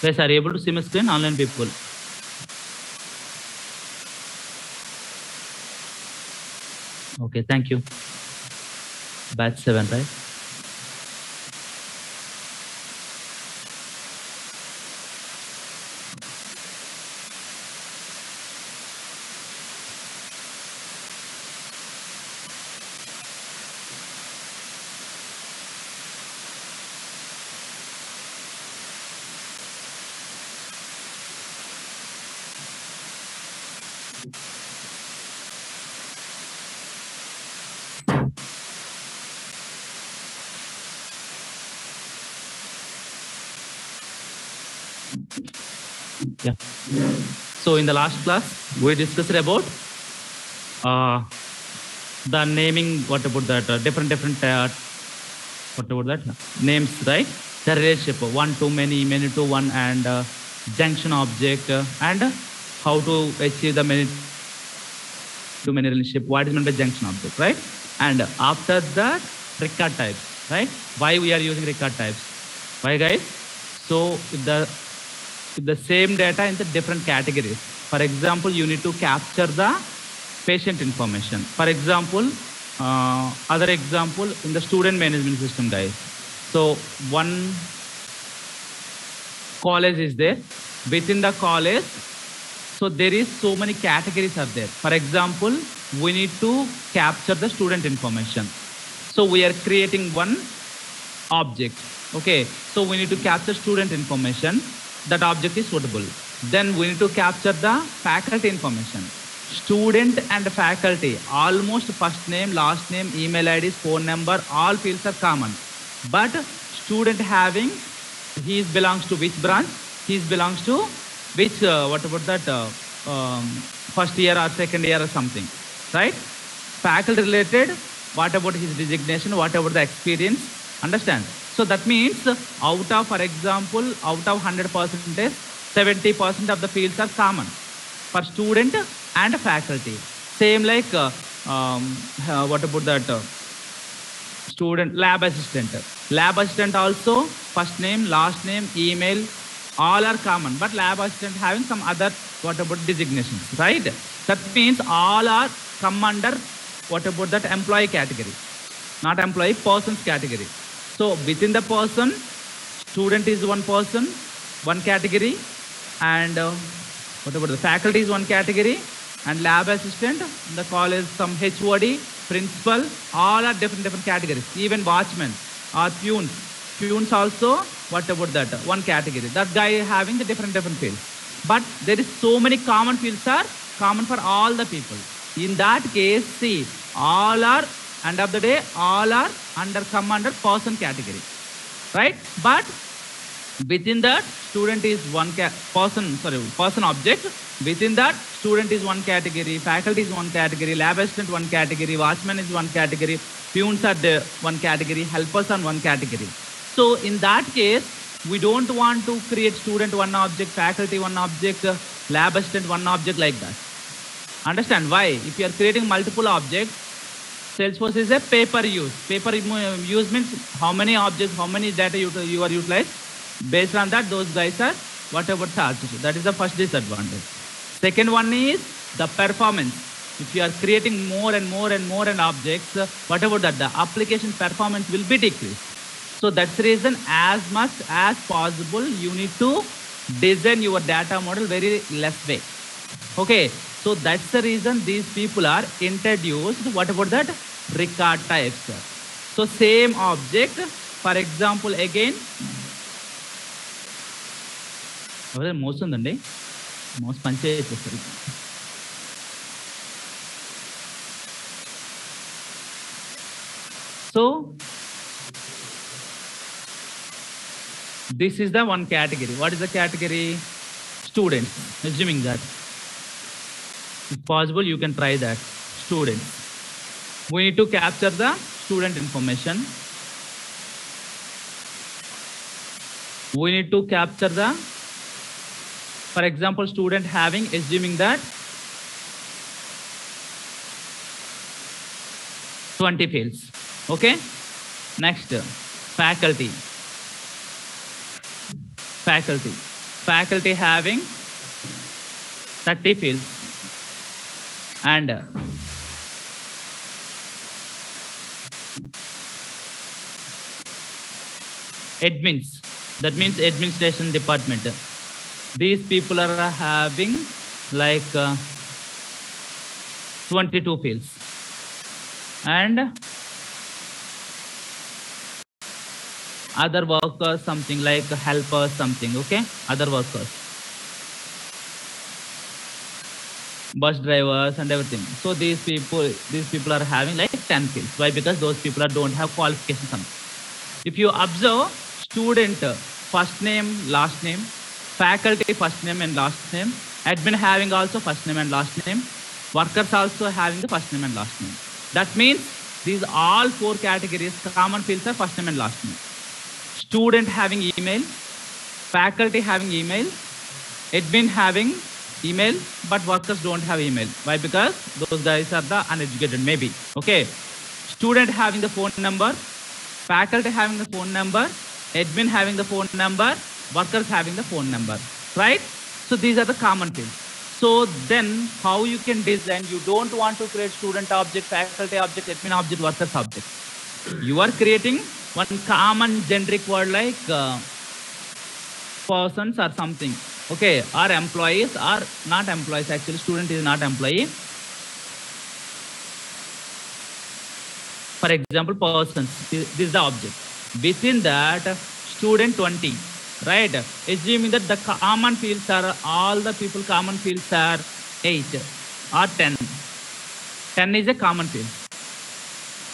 Guys, are you able to see my screen? Online people. Okay, thank you. Batch 7, right? The last class, we discussed about uh, the naming. What about that? Uh, different different. Uh, what about that? Names, right? The relationship one to many, many to one, and uh, junction object, uh, and how to achieve the many to many relationship. What is meant by junction object, right? And after that, record types, right? Why we are using record types? Why, guys? So if the with the same data in the different categories. For example, you need to capture the patient information. For example, uh, other example in the student management system, guys. So one college is there. Within the college, so there is so many categories are there. For example, we need to capture the student information. So we are creating one object. Okay, so we need to capture student information that object is suitable. Then we need to capture the faculty information. Student and faculty, almost first name, last name, email IDs, phone number, all fields are common. But student having, he belongs to which branch? He belongs to which, uh, what about that, uh, um, first year or second year or something, right? Faculty related, what about his designation, what about the experience, understand? So that means out of, for example, out of 100 percentage, 70 percent of the fields are common for student and faculty. Same like, uh, um, uh, what about that? Uh, student lab assistant lab assistant also first name last name email all are common but lab assistant having some other what about designations right that means all are come under what about that employee category not employee persons category so within the person student is one person one category and uh, what about the faculty is one category. And lab assistant. In the college some hod principal. All are different different categories. Even watchmen or peons peons also. What about that? One category. That guy having the different different fields. But there is so many common fields are common for all the people. In that case see all are end of the day all are under come under person category. Right? But within that student is one person sorry person object. Within that student is one category faculty is one category lab assistant one category watchman is one category peons are the one category helpers are one category. So in that case we don't want to create student one object faculty one object lab assistant one object like that. Understand why? If you are creating multiple objects salesforce is a pay per use paper imo- use means how many objects how many data you, you are utilized based on that those guys are whatever charged that is the first disadvantage. Second one is the performance. If you are creating more and more and more and objects uh, whatever that the application performance will be decreased. So that's the reason as much as possible you need to design your data model very less way. Okay so that's the reason these people are introduced what about that? Record types. So same object for example again ఎవరైనా మోస్ ఉందండి మోస్ పనిచేసేస్తారు so this is the one category what is the category students assuming that if possible you can try that student we need to capture the student information we need to capture the for example, student having, assuming that 20 fields. Okay. Next, faculty. Faculty. Faculty having 30 fields. And admins that means administration department these people are having like uh, 22 fields. And other workers something like helpers something okay? Other workers. Bus drivers and everything. So these people these people are having like 10 fields. Why? Because those people are, don't have qualification. If you observe student first name last name faculty first name and last name. Admin having also first name and last name. Workers also having the first name and last name. That means these all four categories common fields are first name and last name. Student having email faculty having email admin having email but workers don't have email. Why? Because those guys are the uneducated maybe. Okay. Student having the phone number faculty having the phone number, admin having the phone number, workers having the phone number, right? So these are the common fields. So then how you can design, you don't want to create student object, faculty object, admin object, workers object. You are creating one common generic word like uh, persons or something. Okay, or employees or not employees, actually student is not employee. for example persons this is the object within that student 20 right assuming that the common fields are all the people common fields are 8 or 10 10 is a common field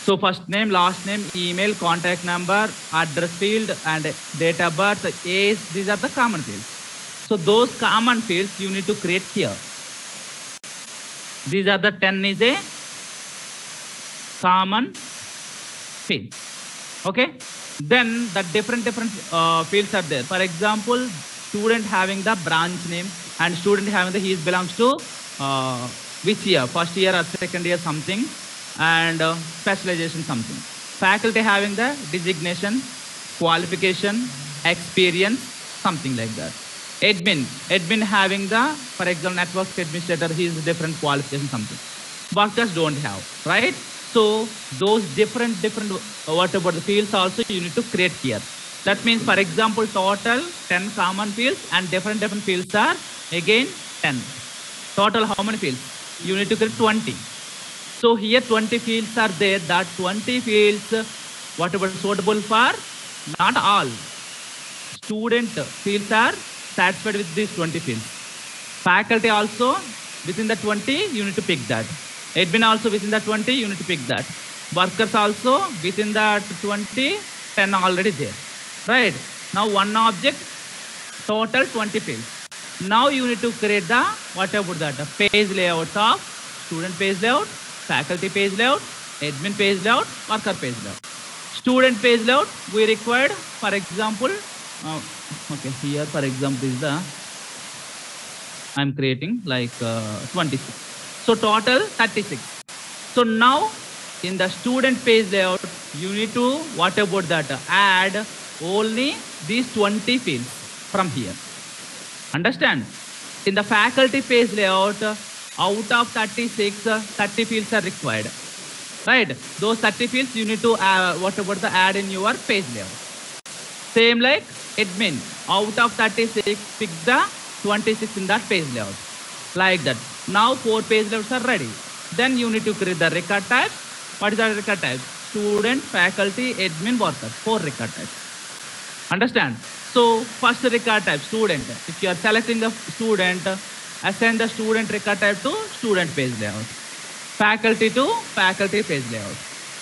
so first name last name email contact number address field and date of birth age these are the common fields so those common fields you need to create here these are the 10 is a common fields okay? Then the different different uh, fields are there. For example student having the branch name and student having the he belongs to uh, which year? First year or second year something and uh, specialization something. Faculty having the designation qualification experience something like that. Admin. Admin having the for example network administrator he is different qualification something. Workers don't have right so those different different uh, what about the fields also you need to create here. That means for example total 10 common fields and different different fields are again 10 total how many fields? You need to create 20 so here 20 fields are there. That 20 fields what about suitable for? Not all. Student fields are satisfied with these 20 fields. Faculty also within the 20 you need to pick that admin also within the 20 you need to pick that. Workers also within that 20 10 already there. Right. Now one object total 20 fields. Now you need to create the what that the page layouts of student page layout faculty page layout admin page layout worker page layout. Student page layout we required for example uh, okay here for example is the i'm creating like uh, 26 so total 36 so now in the student page layout you need to what about that? Add only these 20 fields from here. Understand? In the faculty page layout out of 36 uh, 30 fields are required. Right? Those 30 fields you need to uh, what about the add in your page layout? Same like admin. Out of 36 pick the 26 in that page layout. Like that now four page layouts are ready. Then you need to create the record type. What is the record type? Student faculty admin worker. Four record types. Understand? So first record type student. If you are selecting the student assign the student record type to student page layout. Faculty to faculty page layout.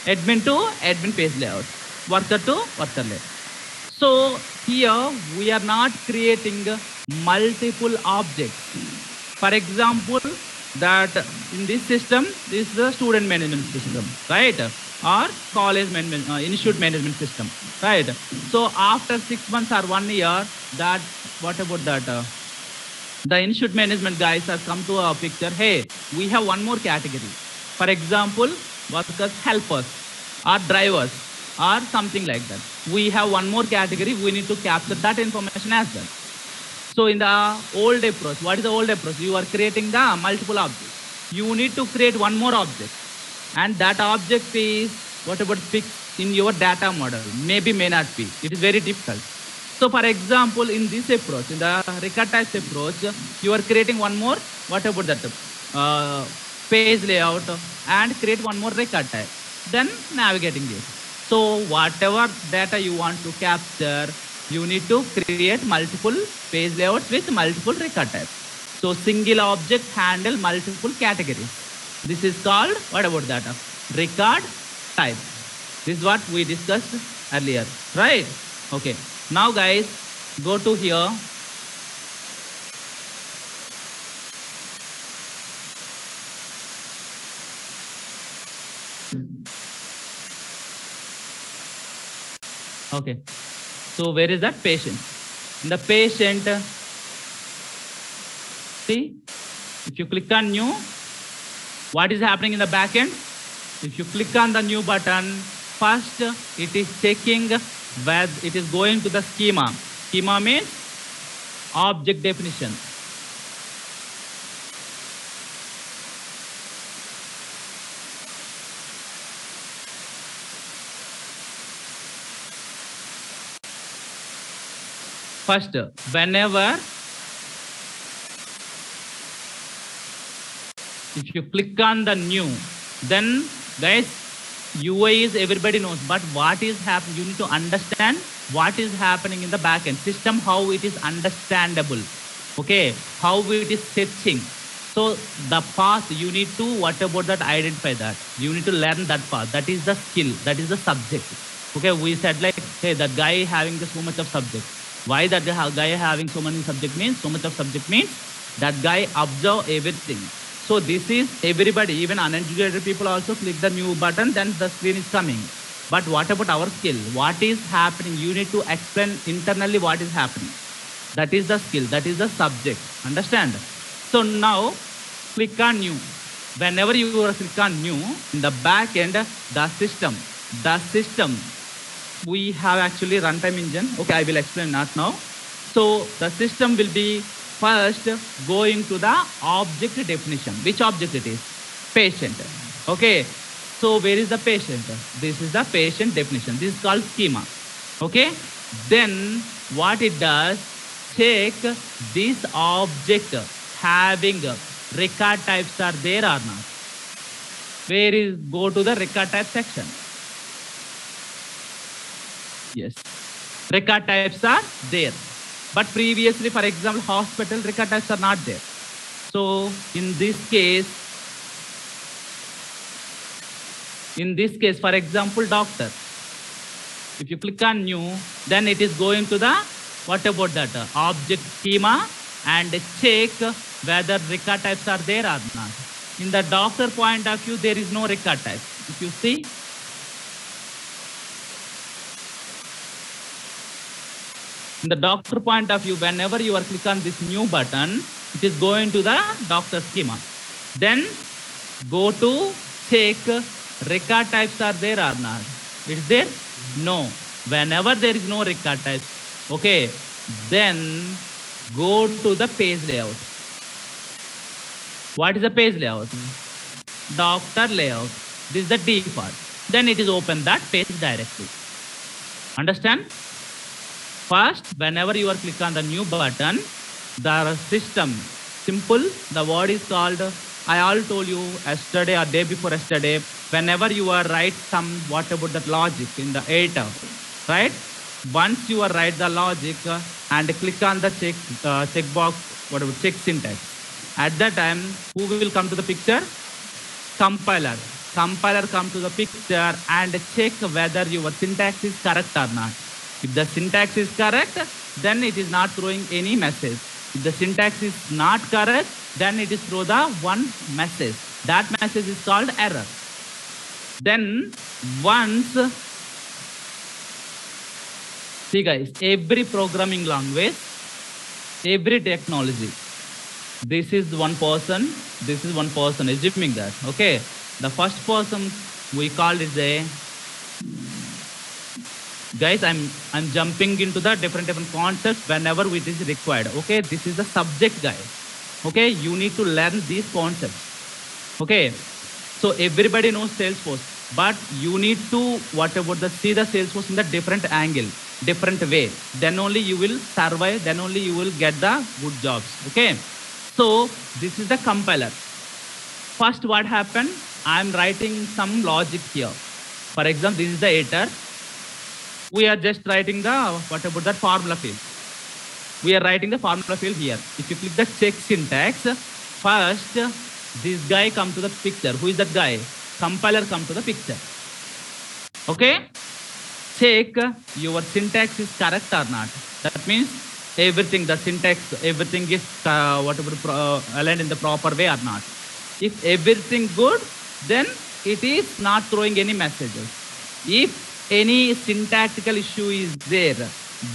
Admin to admin page layout. Worker to worker layout. So here we are not creating multiple objects for example that in this system, this is the student management system, right? Or college management, uh, institute management system, right? So after six months or one year, that what about that? Uh, the institute management guys have come to a picture. Hey, we have one more category. For example, workers helpers or drivers or something like that. We have one more category. We need to capture that information as well. So in the old approach, what is the old approach? You are creating the multiple objects. You need to create one more object. And that object is whatever fixed in your data model? Maybe may not be. It is very difficult. So for example, in this approach, in the record types approach, you are creating one more, what about that? Uh, page layout and create one more record type. Then navigating it. So whatever data you want to capture, you need to create multiple page layouts with multiple record types. So single object handle multiple categories. This is called, what about that? Record type. This is what we discussed earlier, right? Okay. Now guys, go to here. Okay. So where is that patient? The patient, see, if you click on new, what is happening in the backend? If you click on the new button, first it is checking where it is going to the schema. Schema means object definition. First, whenever if you click on the new, then guys, UI is everybody knows, but what is happening, you need to understand what is happening in the backend system, how it is understandable, okay, how it is searching. So the path you need to what about that identify that you need to learn that path. That is the skill. That is the subject. Okay, we said like, hey, that guy having the so much of subject. Why that the guy having so many subject means so much of subject means that guy observe everything. So this is everybody, even uneducated people also click the new button, then the screen is coming. But what about our skill? What is happening? You need to explain internally what is happening. That is the skill. That is the subject. Understand? So now click on new. Whenever you click on new, in the back end, the system, the system, we have actually runtime engine. Okay, I will explain that now. So the system will be first going to the object definition. Which object it is? Patient. Okay. So where is the patient? This is the patient definition. This is called schema. Okay. Then what it does, check this object having record types are there or not. Where is go to the record type section. Yes. Record types are there. But previously, for example, hospital record types are not there. So in this case, in this case, for example, doctor. If you click on new, then it is going to the, what about that? Object schema and check whether record types are there or not. In the doctor point of view, there is no record type. If you see, in the doctor point of view, whenever you are click on this new button, it is going to the doctor schema. Then go to check record types are there or not. Is there? No. Whenever there is no record type, okay, then go to the page layout. What is the page layout? Doctor layout. This is the default. Then it is open that page directly. Understand? First, whenever you are click on the new button, the system, simple, the word is called, I all told you yesterday or day before yesterday, whenever you are write some, what about that logic in the editor, right? Once you are write the logic and click on the check, uh, check box, whatever, check syntax. At that time, who will come to the picture? Compiler. Compiler come to the picture and check whether your syntax is correct or not. If the syntax is correct, then it is not throwing any message. If the syntax is not correct, then it is throw the one message. That message is called error. Then once, see guys, every programming language, every technology, this is one person, this is one person, assuming that, okay? The first person we call is a guys i'm i'm jumping into the different different concepts whenever it is required. Okay this is the subject guys. Okay you need to learn these concepts. Okay so everybody knows salesforce but you need to whatever the see the salesforce in the different angle different way. Then only you will survive then only you will get the good jobs. Okay so this is the compiler. First what happened? I'm writing some logic here. For example this is the editor we are just writing the what about that formula field? We are writing the formula field here. If you click the check syntax first this guy come to the picture. Who is that guy? Compiler come to the picture. Okay? Check your syntax is correct or not. That means everything the syntax everything is uh, whatever uh, aligned in the proper way or not. If everything good then it is not throwing any messages. If any syntactical issue is there,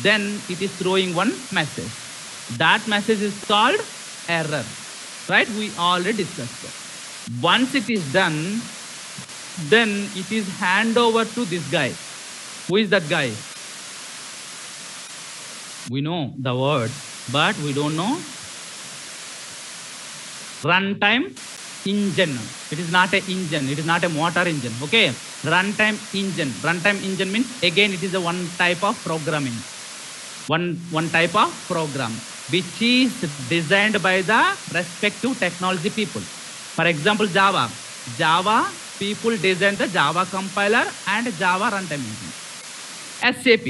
then it is throwing one message. That message is called error, right? We already discussed that. Once it is done, then it is hand over to this guy. Who is that guy? We know the word, but we don't know runtime engine. It is not a engine. It is not a motor engine. Okay. Runtime engine. Runtime engine means again it is a one type of programming. One one type of program which is designed by the respective technology people. For example, Java. Java people design the Java compiler and Java runtime engine. SAP,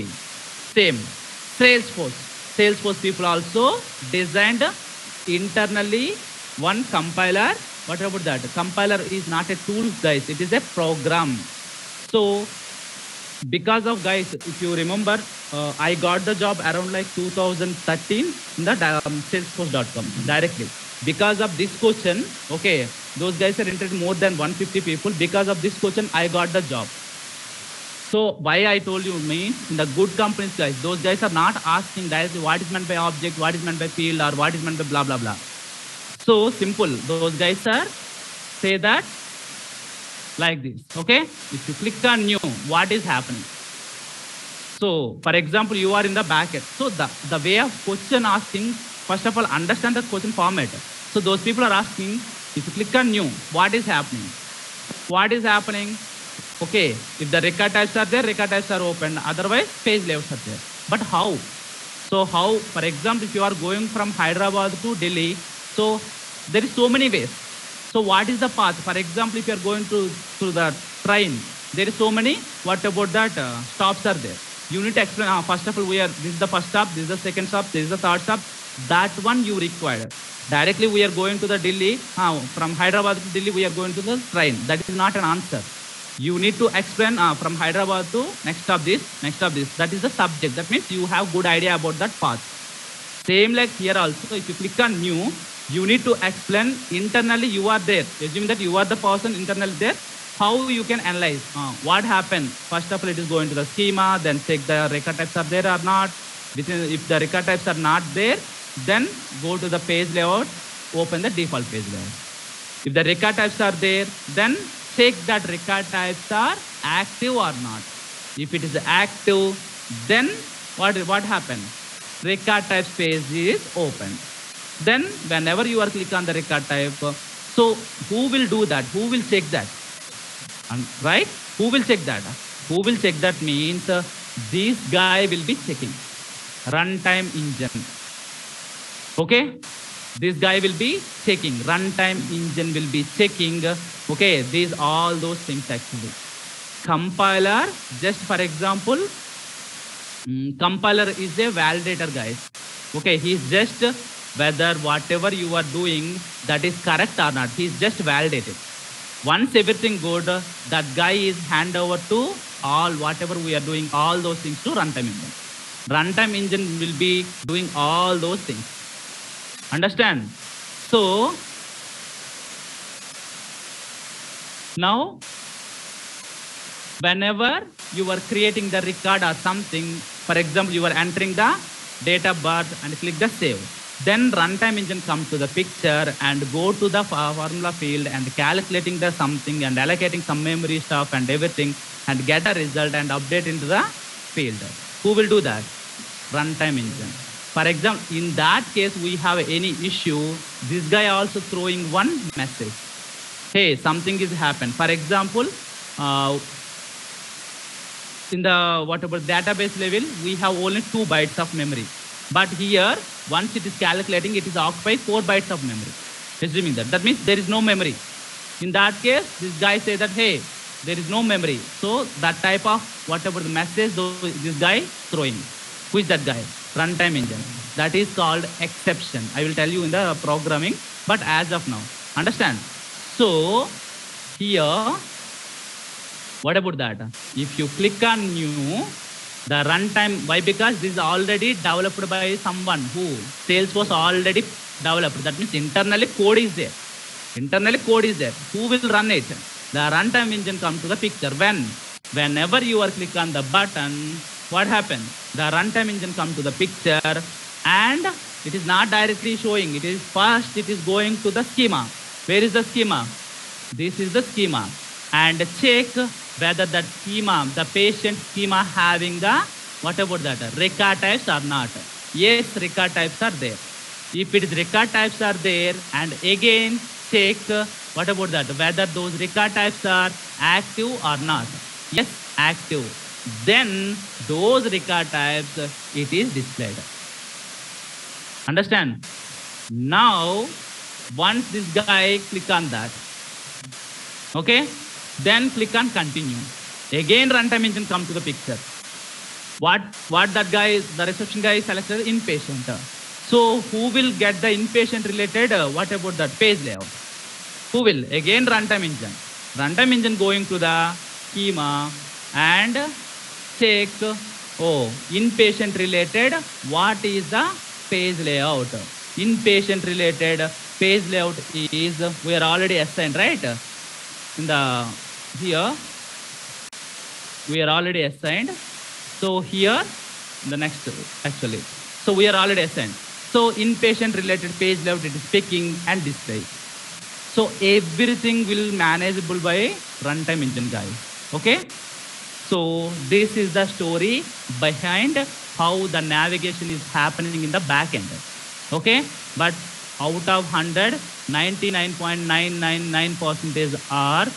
same. Salesforce. Salesforce people also designed internally one compiler what about that? Compiler is not a tool guys. It is a program. So because of guys if you remember uh, i got the job around like 2013 in the um, salesforce.com directly. Because of this question okay those guys are interested more than 150 people. Because of this question i got the job. So why I told you means in the good companies guys, those guys are not asking directly what is meant by object, what is meant by field, or what is meant by blah blah blah. So simple. Those guys are say that like this. Okay. If you click on new, what is happening? So for example, you are in the backend. So the, the way of question asking, first of all, understand the question format. So those people are asking, if you click on new, what is happening? What is happening? Okay, if the record types are there, record types are open. Otherwise, page layouts are there. But how? So how, for example, if you are going from Hyderabad to Delhi, so there is so many ways. So what is the path? For example, if you are going to through the train, there is so many. What about that? Uh, stops are there. You need to explain. Uh, first of all, we are. This is the first stop. This is the second stop. This is the third stop. That one you require. Directly, we are going to the Delhi. Uh, from Hyderabad to Delhi, we are going to the train. That is not an answer. You need to explain uh, from Hyderabad to next stop this, next stop this. That is the subject. That means you have good idea about that path. Same like here also. If you click on new, you need to explain internally you are there. Assume that you are the person internally there. How you can analyze uh, what happened? First of all it is going to the schema then check the record types are there or not. If the record types are not there then go to the page layout open the default page layout. If the record types are there then check that record types are active or not. If it is active then what what happened? Record types page is open then whenever you are click on the record type so who will do that? Who will check that? And right? Who will check that? Who will check that means uh, this guy will be checking. Runtime engine. Okay? This guy will be checking. Runtime engine will be checking. Okay? These all those things actually. Compiler just for example mm, compiler is a validator guys. Okay? He's just whether whatever you are doing that is correct or not. He's just validated. Once everything good, that guy is hand over to all whatever we are doing, all those things to runtime engine. Runtime engine will be doing all those things. Understand? So now whenever you are creating the record or something, for example, you are entering the data birth and click the save. Then runtime engine comes to the picture and go to the formula field and calculating the something and allocating some memory stuff and everything and get a result and update into the field. Who will do that? Runtime engine. For example, in that case, we have any issue, this guy also throwing one message. Hey, something is happened. For example, uh, in the whatever database level, we have only two bytes of memory. But here, once it is calculating, it is occupied four bytes of memory. Assuming that. That means there is no memory. In that case, this guy say that, hey, there is no memory. So that type of whatever the message this guy throwing. Who is that guy? Runtime engine. That is called exception. I will tell you in the programming, but as of now. Understand? So here what about that? If you click on new, the runtime, why? Because this is already developed by someone who Salesforce already developed. That means internally code is there. Internally code is there. Who will run it? The runtime engine come to the picture. When? Whenever you are click on the button, what happens? The runtime engine come to the picture and it is not directly showing. It is first it is going to the schema. Where is the schema? This is the schema. And check whether that schema, the patient schema having the, what about that, record types or not. Yes, record types are there. If it is record types are there, and again check, what about that, whether those record types are active or not. Yes, active. Then those record types, it is displayed. Understand? Now, once this guy click on that, okay, then click on continue. Again, runtime engine come to the picture. What what that guy, is the reception guy is selected inpatient. So who will get the inpatient related? uh, what about that page layout? Who will? Again, runtime engine. Runtime engine going to the schema and check. Oh, inpatient related. What is the page layout? Inpatient related page layout is we are already assigned, right? In the here we are already assigned. So here the next actually. So we are already assigned. So inpatient related page layout it is picking and display. So everything will manageable by runtime engine guys. Okay. So this is the story behind how the navigation is happening in the back end. Okay. But out of 100, 99.999 percentage are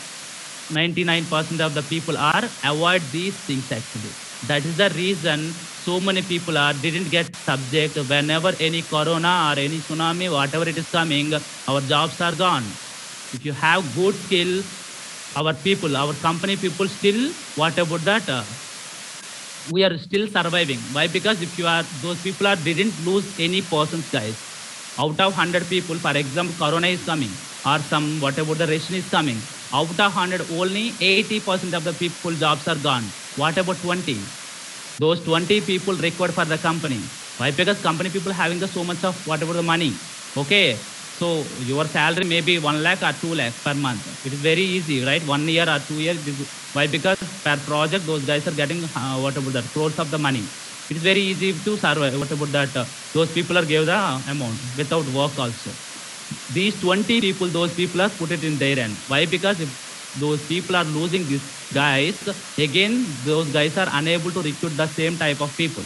99% of the people are avoid these things actually. That is the reason so many people are didn't get subject whenever any corona or any tsunami, whatever it is coming, our jobs are gone. If you have good skill, our people, our company people still, what about that? uh, we are still surviving. Why? Because if you are, those people are didn't lose any persons, guys. Out of 100 people, for example, corona is coming or some, whatever the ration is coming. Out of 100, only 80% of the people jobs are gone. What about 20? Those 20 people required for the company. Why? Because company people having the so much of whatever the money. Okay. So your salary may be 1 lakh or 2 lakh per month. It is very easy, right? One year or two years. Why? Because per project, those guys are getting uh, what about that? Crores of the money. It is very easy to survive. What about that? Uh, those people are gave the amount without work also. These 20 people, those people are put it in their end. Why? Because if those people are losing these guys, again, those guys are unable to recruit the same type of people.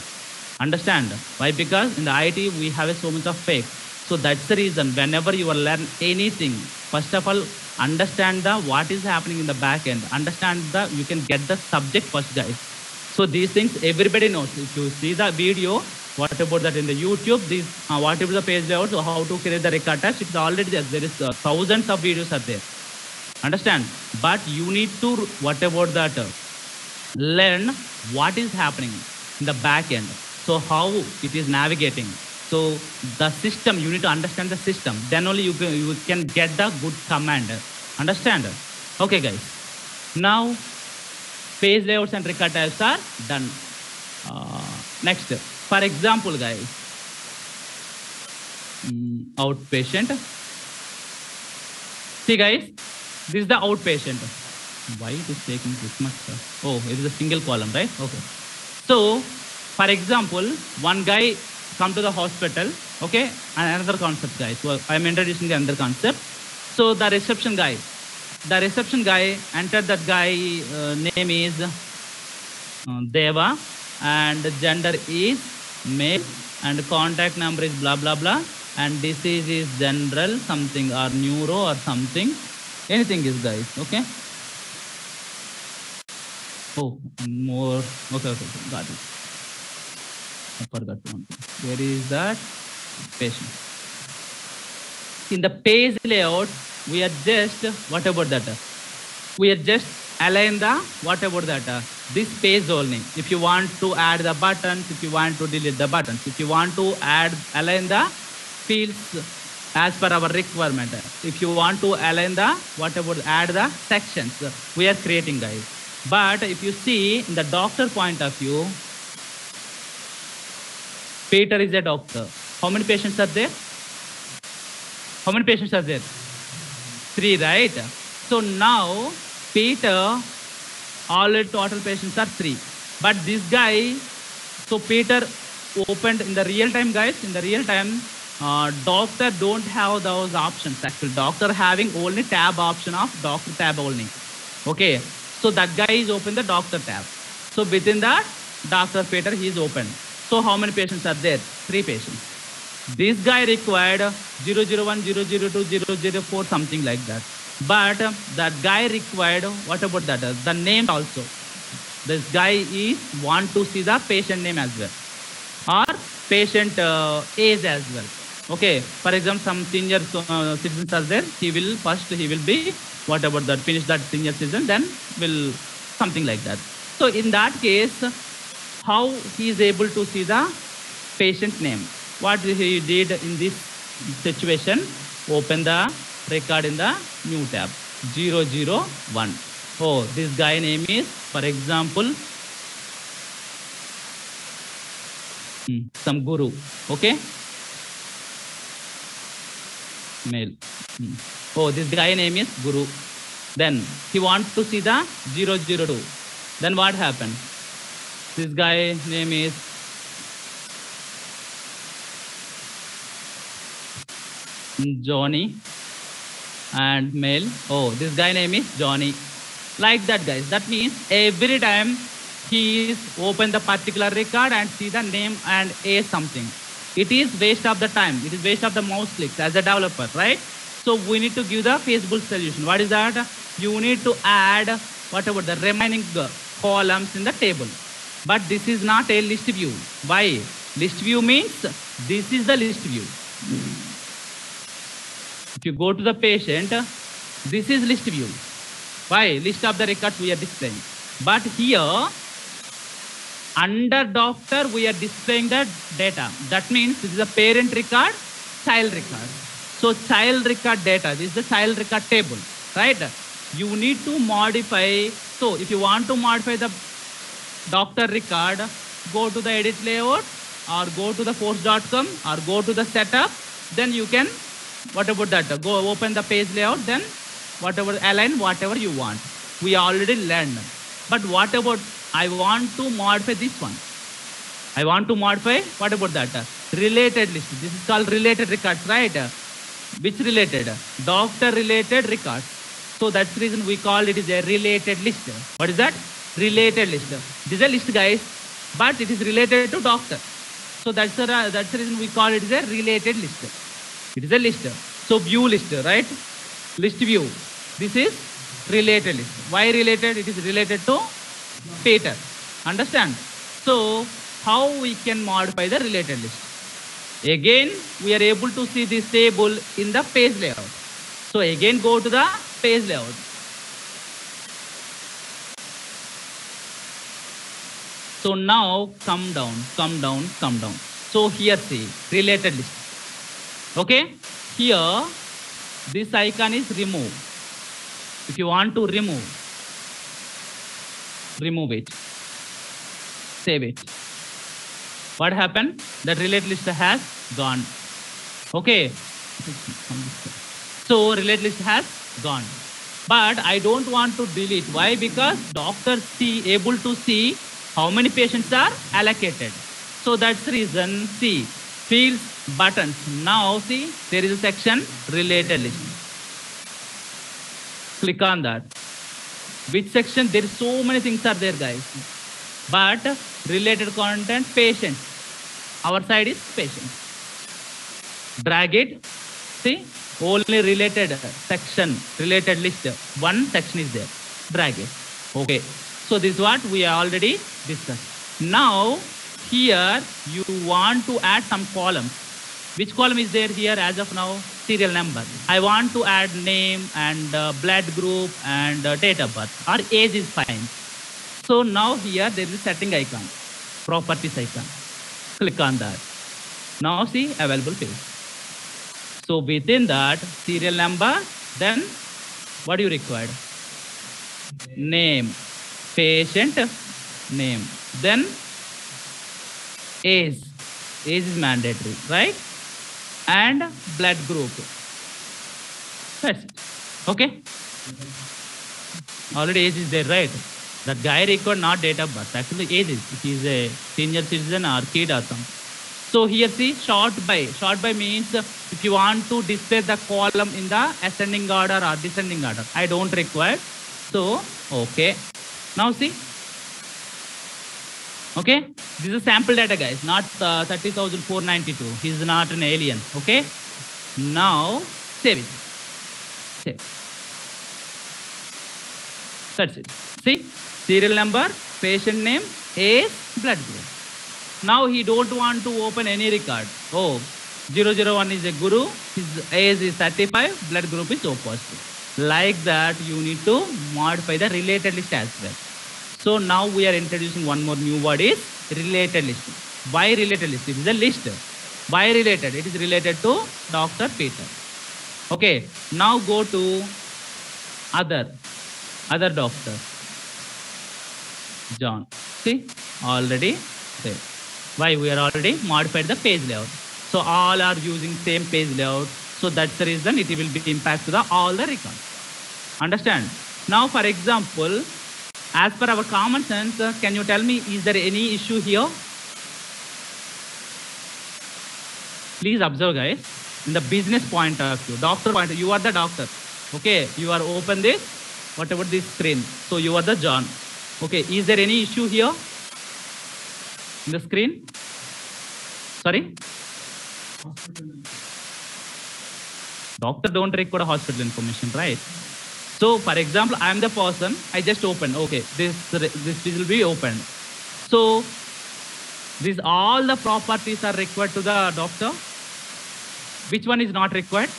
Understand? Why? Because in the IT, we have so much of fake. So that's the reason whenever you will learn anything, first of all, understand the what is happening in the back end. Understand the, you can get the subject first, guys. So these things everybody knows. If you see the video, what about that in the YouTube? These uh, whatever the page layout, so how to create the record types, it's already there. There is uh, thousands of videos are there. Understand? But you need to what about that? uh, learn what is happening in the back end. So how it is navigating. So the system, you need to understand the system. Then only you can, you can get the good command. Understand? Okay, guys. Now page layouts and record types are done. Uh, next, for example, guys, mm, outpatient. See guys, this is the outpatient. Why it is taking this much? Oh, it is a single column, right? Okay. So, for example, one guy come to the hospital, okay, and another concept, guys. So I'm introducing the another concept. So the reception guy, the reception guy entered that guy uh, name is uh, Deva and gender is male and contact number is blah blah blah. And disease is general something or neuro or something. Anything is guys okay? Oh more. Okay okay, got it. I forgot one where is that? Patient. In the page layout we are just what about that? We are just align the what about that? Uh, this page only. If you want to add the buttons if you want to delete the buttons if you want to add align the fields as per our requirement. If you want to align the what about add the sections? We are creating guys. But if you see in the doctor point of view peter is a doctor. How many patients are there? How many patients are there? Three right? So now peter all total patients are three. But this guy so peter opened in the real time guys in the real time uh, doctor don't have those options actually. Doctor having only tab option of doctor tab only. Okay so that guy is open the doctor tab. So within that dr peter he is open. So how many patients are there? Three patients. This guy required 001 002 004 something like that but that guy required what about that? The name also. This guy is want to see the patient name as well. Or patient uh, age as well. Okay for example some senior uh, citizens are there. He will first he will be what about that? Finish that senior citizen then will something like that. So in that case how he is able to see the patient name? What he did in this situation? Open the record in the new tab 001 oh this guy name is for example some guru. Okay? Hmm. oh this guy name is guru. Then he wants to see the 002 then what happened? This guy name is Johnny and male. Oh, this guy name is Johnny. Like that, guys. That means every time he is open the particular record and see the name and a something. It is waste of the time. It is waste of the mouse clicks as a developer, right? So we need to give the feasible solution. What is that? You need to add whatever the remaining uh, columns in the table. But this is not a list view. Why? List view means this is the list view. If you go to the patient, this is list view. Why? List of the records we are displaying. But here, under doctor, we are displaying the data. That means this is a parent record, child record. So child record data, this is the child record table, right? You need to modify. So if you want to modify the doctor record, go to the edit layout or go to the force.com or go to the setup. Then you can, what about that? Go open the page layout, then whatever align whatever you want. We already learned. But what about I want to modify this one? I want to modify what about that? Related list. This is called related records, right? Which related? Doctor related records. So that's the reason we call it is a related list. What is that? Related list. This is a list, guys, but it is related to doctor. So that's the that's the reason we call it is a related list. It is a list. So view list, right? List view. This is related list. Why related? It is related to Peter. Understand? So how we can modify the related list? Again, we are able to see this table in the page layout. So again, go to the page layout. So now come down, come down, come down. So here see related list. Okay, here this icon is remove. If you want to remove, remove it, save it. What happened? The related list has gone. Okay, So related list has gone. But I don't want to delete. Why? Because doctor see able to see how many patients are allocated. So that's reason. See fields buttons. Now see there is a section related list. Click on that. Which section? There is so many things are there, guys. But related content patient. Our side is patient. drag it see only related section related list one section is there drag it okay so this is what we are already discussed now here you want to add some columns. Which column is there here as of now? Serial number. I want to add name and uh, blood group and uh, date of birth. Or age is fine. So now here there is setting icon. Properties icon. Click on that. Now see available page. So within that serial number, then what do you require? Name, patient name, then age, age is mandatory, right? And blood group. That's it. Okay. Already age is there, right? That guy required not date of birth. Actually, age is. He is a senior citizen or kid or something. So here see short by. Short by means if you want to display the column in the ascending order or descending order. I don't require. So, okay. Now see. Okay. This is sample data guys, not uh, 30,492. He's not an alien. Okay. Now save it. Save. That's it. See, serial number, patient name, age, blood group. Now he don't want to open any record. Oh, 001 is a guru, his age is 35, blood group is O positive. Like that, you need to modify the related list as well. So now we are introducing one more new word is related list. Why related list? It is a list. Why related? It is related to Dr. Peter. Okay, now go to other, other doctor. John. See, already there. Why? We are already modified the page layout. So all are using same page layout. So that's the reason it will be impact to the all the records. Understand? Now, for example, as per our common sense, uh, can you tell me, is there any issue here? Please observe, guys. In the business point of view, doctor point, you are the doctor. Okay, you are open this, whatever this screen. So you are the John. Okay, is there any issue here? In the screen? Sorry? Doctor don't record hospital information, right? So, for example, I am the person. I just open. Okay, this this will be opened. So, these all the properties are required to the doctor. Which one is not required?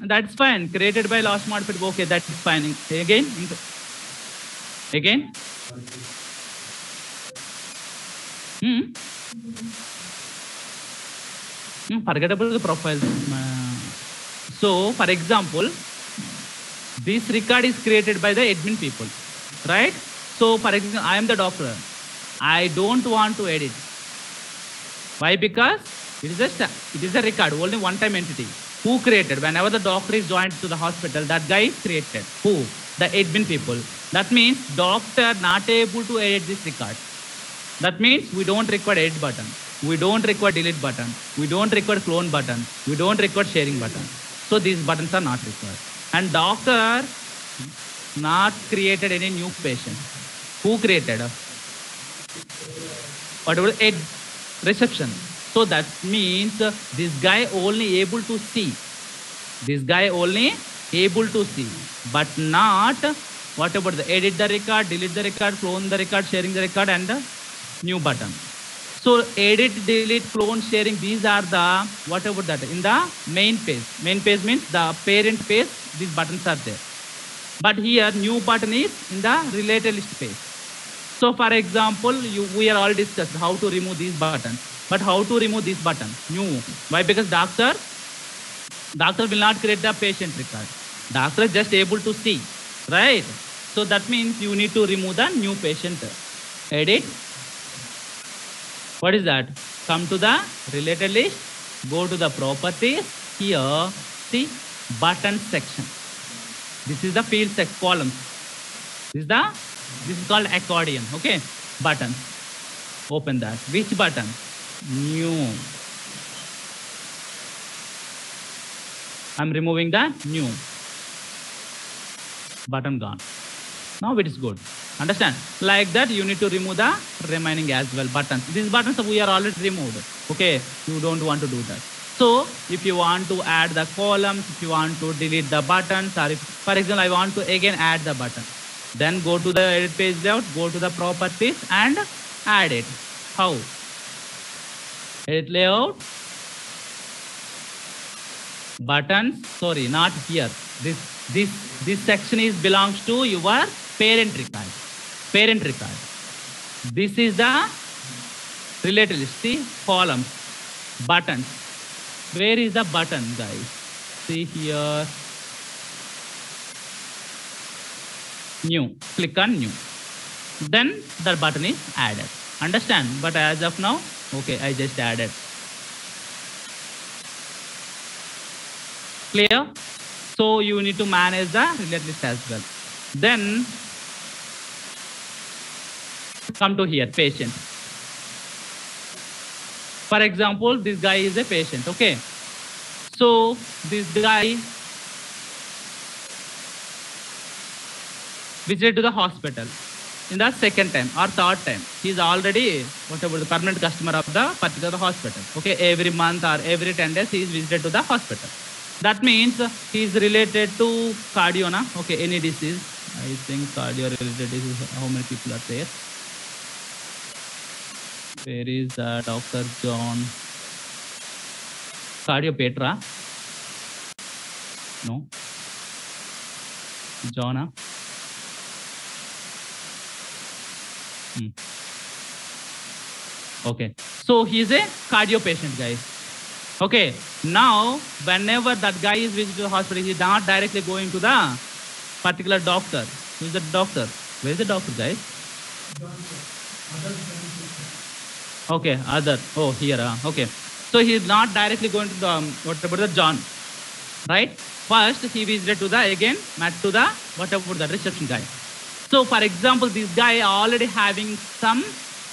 That's fine. Created by last modified. Okay, that's fine. Again, again. Hmm. Hmm, forgettable profiles. So, for example, this record is created by the admin people, right? So, for example, I am the doctor. I don't want to edit. Why? Because it is just a, it is a record, only one time entity. Who created? Whenever the doctor is joined to the hospital, that guy created. Who? The admin people. That means doctor not able to edit this record. That means we don't require edit button. We don't require delete button. We don't require clone button. We don't require sharing button. So these buttons are not required. And doctor not created any new patient. Who created? Whatever ed reception. So that means this guy only able to see. This guy only able to see, but not what about the edit the record, delete the record, clone the record, sharing the record, and the new button. So edit, delete, clone, sharing, these are the, what about that? In the main page. Main page means the parent page, these buttons are there. But here new button is in the related list page. So for example, you, we are all discussed how to remove these buttons. But how to remove this button? New. Why? Because doctor, doctor will not create the patient record. Doctor is just able to see, right? So that means you need to remove the new patient. Edit, What is that? Come to the related list, go to the properties. Here, see button section. This is the field sec columns. This is the this is called accordion. Okay, button. Open that. Which button? New. I'm removing the new button gone. Now it is good. Understand? Like that, you need to remove the remaining as well buttons. These buttons we are already removed. Okay, you don't want to do that. So if you want to add the columns, if you want to delete the buttons, or if, for example, I want to again add the button, then go to the edit page layout, go to the properties and add it. How? Edit layout, buttons, sorry, not here. This this this section is belongs to your parent record. Parent record. This is the related list. See columns, buttons. Where is the button, guys? See here. New. Click on new. Then the button is added. Understand? But as of now, okay, I just added. Clear? So you need to manage the related list as well. Then come to here, patient. For example, this guy is a patient, okay? So this guy visited to the hospital in the second time or third time. He is already whatever the permanent customer of the particular hospital. Okay, every month or every 10 days he is visited to the hospital. That means he is related to cardio, na? okay, any disease. I think cardio related disease, how many people are there? Where is uh, Dr. John? Cardio Petra? No. John, ah? Hmm. Okay. So he's a cardio patient, guys. Okay. Now, whenever that guy is visiting the hospital, he's not directly going to the particular doctor. Who's the doctor? Where is the doctor, guys? Okay, other. Oh, here. ah, okay. So he's not directly going to the um, what about the John, right? First, he visited to the again met to the what about the reception guy. So, for example, this guy already having some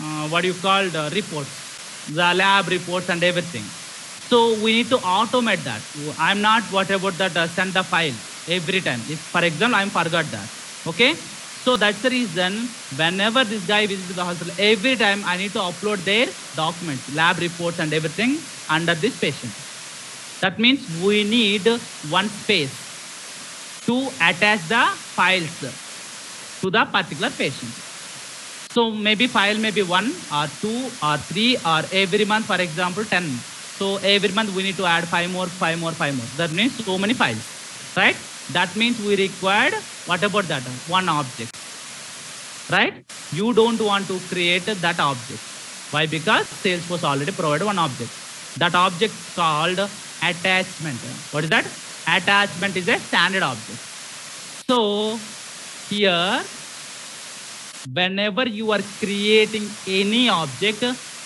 uh, what you call the reports, the lab reports and everything. So we need to automate that. I'm not what about that uh, send the file every time. If for example I'm forgot that. Okay. So that's the reason whenever this guy visits the hospital, every time I need to upload their documents, lab reports and everything under this patient. That means we need one space to attach the files to the particular patient. So maybe file may be one or two or three or every month, for example, 10. So every month we need to add five more, five more, five more. That means so many files, right? That means we required, what about that? One object, right? You don't want to create that object. Why? Because Salesforce already provided one object. That object called attachment. What is that? Attachment is a standard object. So here whenever you are creating any object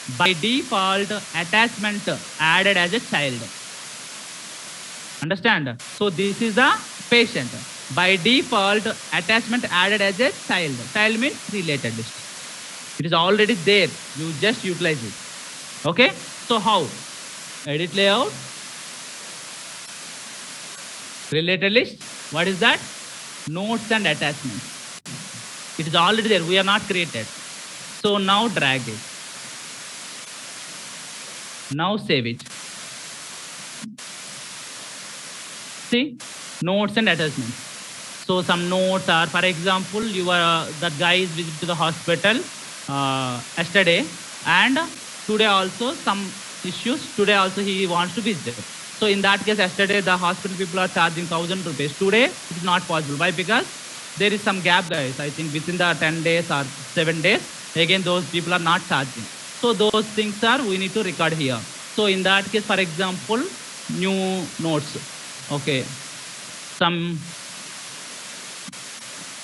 by default attachment added as a child understand? So this is a patient. By default attachment added as a child. Child means related list it is already there. You just utilize it. Okay? So how? Edit layout. Related list. What is that? Notes and attachments. It is already there. We are not created. So now drag it. Now save it. See, notes and attachments. So some notes are, for example, you are that guy is visited to the hospital uh, yesterday, and today also some issues. Today also he wants to visit. So in that case, yesterday the hospital people are charging thousand rupees. Today it is not possible. Why? Because there is some gap guys i think within the 10 days or 7 days again those people are not charging so those things are we need to record here so in that case for example new notes okay. Some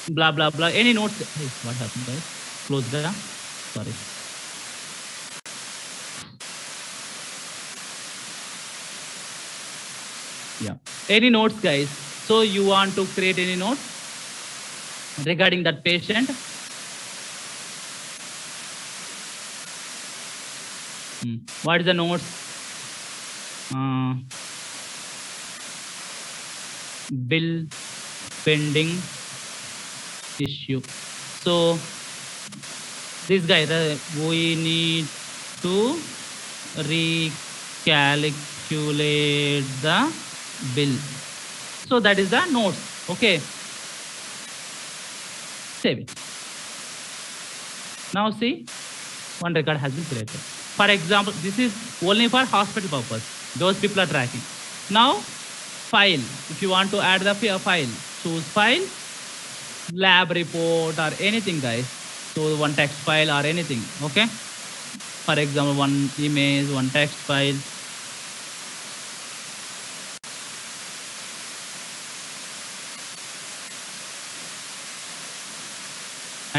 blah blah blah. Any notes? Hey, what happened guys? Close the sorry. Yeah. Any notes guys? So you want to create any notes regarding that patient? Hmm. what is the notes? Uh, bill pending issue. So this guy, we need to recalculate the bill. So that is the notes. Okay. Save it. Now see, one record has been created. For example, this is only for hospital purpose. Those people are tracking. Now, file. If you want to add the file, choose file, lab report or anything, guys. So one text file or anything. Okay. For example, one image, one text file.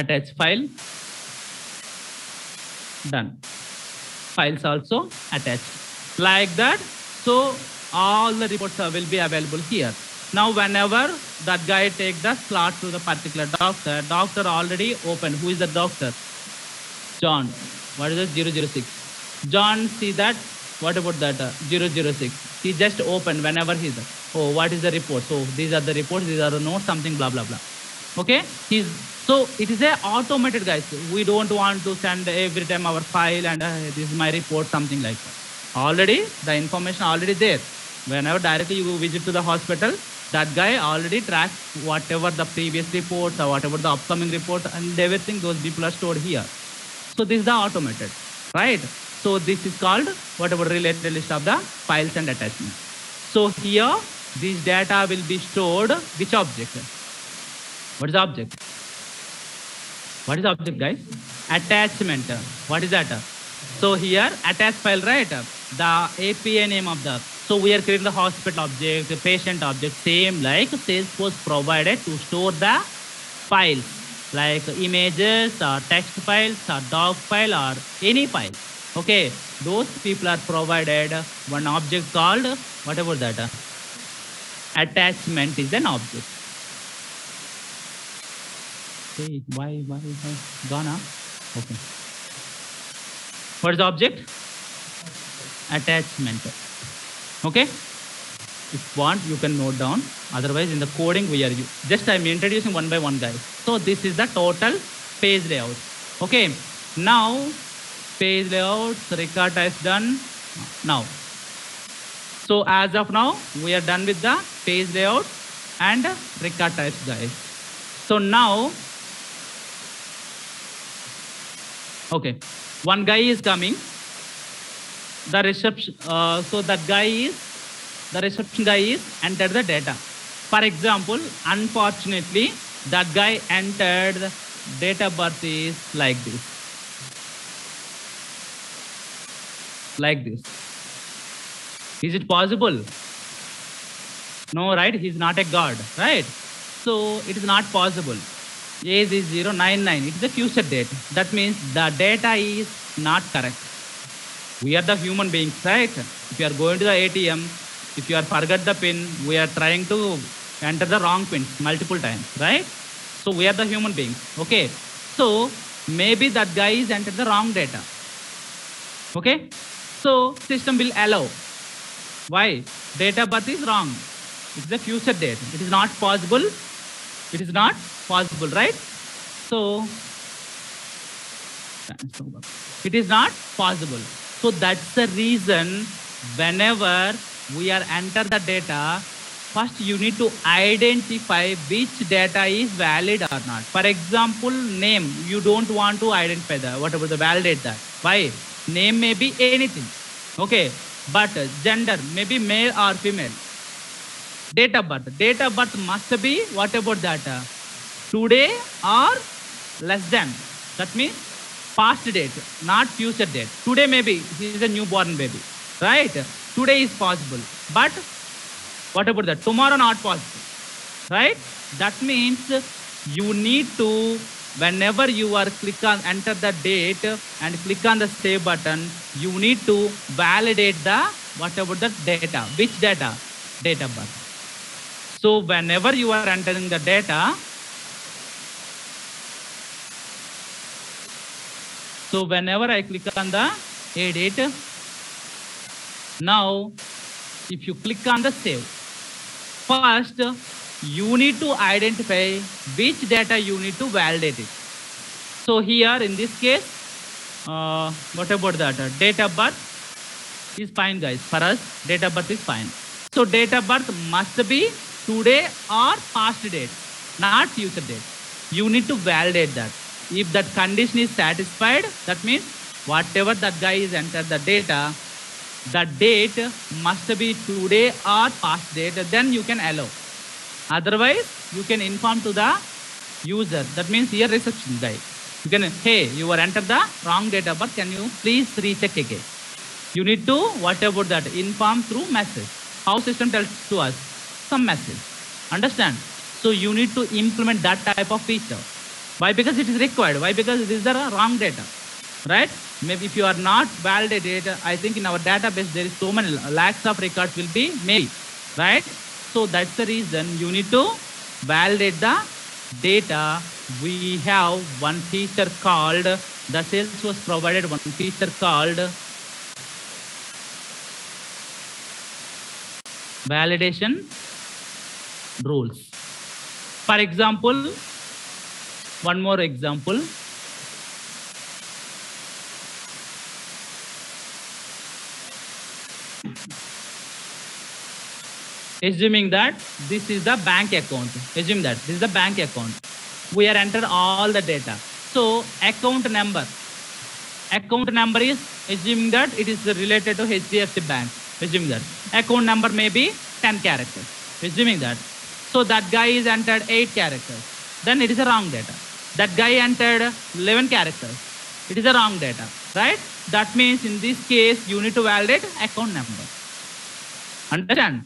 attach file done files also attached like that so all the reports will be available here. Now whenever that guy take the slot to the particular doctor doctor already open who is the doctor? John. What is it 006 john see that? What about that? Uh, 006 he just open whenever he's oh what is the report? So these are the reports. These are the notes something blah blah blah. Okay? He's so it is a automated guys. We don't want to send every time our file and uh, this is my report something like that. Already the information already there whenever directly you visit to the hospital that guy already tracks whatever the previous reports or whatever the upcoming reports and everything those people are stored here so this is the automated right so this is called whatever related list of the files and attachments so here this data will be stored which object what is the object? What is the object, guys? Attachment. What is that? So here, attach file, right? The API name of the. So we are creating the hospital object, the patient object, same like Salesforce provided to store the files like images or text files or doc file or any file. Okay, those people are provided one object called whatever that. Uh, attachment is an object. Hey, why, why, why? Gone, huh? Okay. What is the object? Attachment. Okay? If want, you can note down. Otherwise, in the coding, we are. Just I'm introducing one by one, guys. So this is the total page layout. Okay. Now, page layout, record types done. Now. So as of now, we are done with the page layout and record types, guys. So now, okay, one guy is coming. The reception, uh, so that guy is, the reception guy is entered the data. For example, unfortunately, that guy entered of birth is like this. Like this. Is it possible? No, right? He's not a god, right? So it is not possible. Age is 099. It is a future date. That means the data is not correct. We are the human beings, right? If you are going to the ATM, if you are forget the pin, we are trying to enter the wrong pin multiple times, right? So we are the human beings. Okay. So maybe that guy is entered the wrong data. Okay. So system will allow. Why? Data birth is wrong. It is a future date. It is not possible. It is not possible, right? So it is not possible. So that's the reason whenever we are enter the data, first you need to identify which data is valid or not. For example, name, you don't want to identify that, whatever the validate that. Why? Name may be anything. Okay. But gender may be male or female. Date of birth. Date of birth must be what about that? Today or less than. That means past date, not future date. Today maybe he is a newborn baby. Right? Today is possible. But what about that? Tomorrow not possible. Right? That means you need to whenever you are click on enter the date and click on the save button you need to validate the what about the data which data date of birth. So whenever you are entering the data, so whenever I click on the edit, now if you click on the save, first you need to identify which data you need to validate it. So here in this case, uh, what about that? Uh, date birth is fine guys. For us, date of birth is fine. So data birth must be today or past date, not future date. You need to validate that. If that condition is satisfied, that means whatever that guy is entered the data, the date must be today or past date, then you can allow. Otherwise, you can inform to the user. That means here reception guy. You can, hey, you were entered the wrong date of birth. Can you please recheck again? You need to, what about that? Inform through message. How system tells to us? Some message. Understand? So you need to implement that type of feature. Why? Because it is required. Why? Because it is the wrong data. Right? Maybe if you are not validated, I think in our database there is so many lakhs of records will be made. Right? So that's the reason you need to validate the data. We have one feature called the Salesforce provided one feature called validation rules. For example, one more example. Assuming that this is the bank account. Assume that this is the bank account. We are entered all the data. So account number. Account number is assuming that it is related to HDFC bank. Assuming that account number may be 10 characters. Assuming that. So that guy is entered 8 characters. Then it is a wrong data. That guy entered 11 characters. It is a wrong data, right? That means in this case, you need to validate account number. Understand?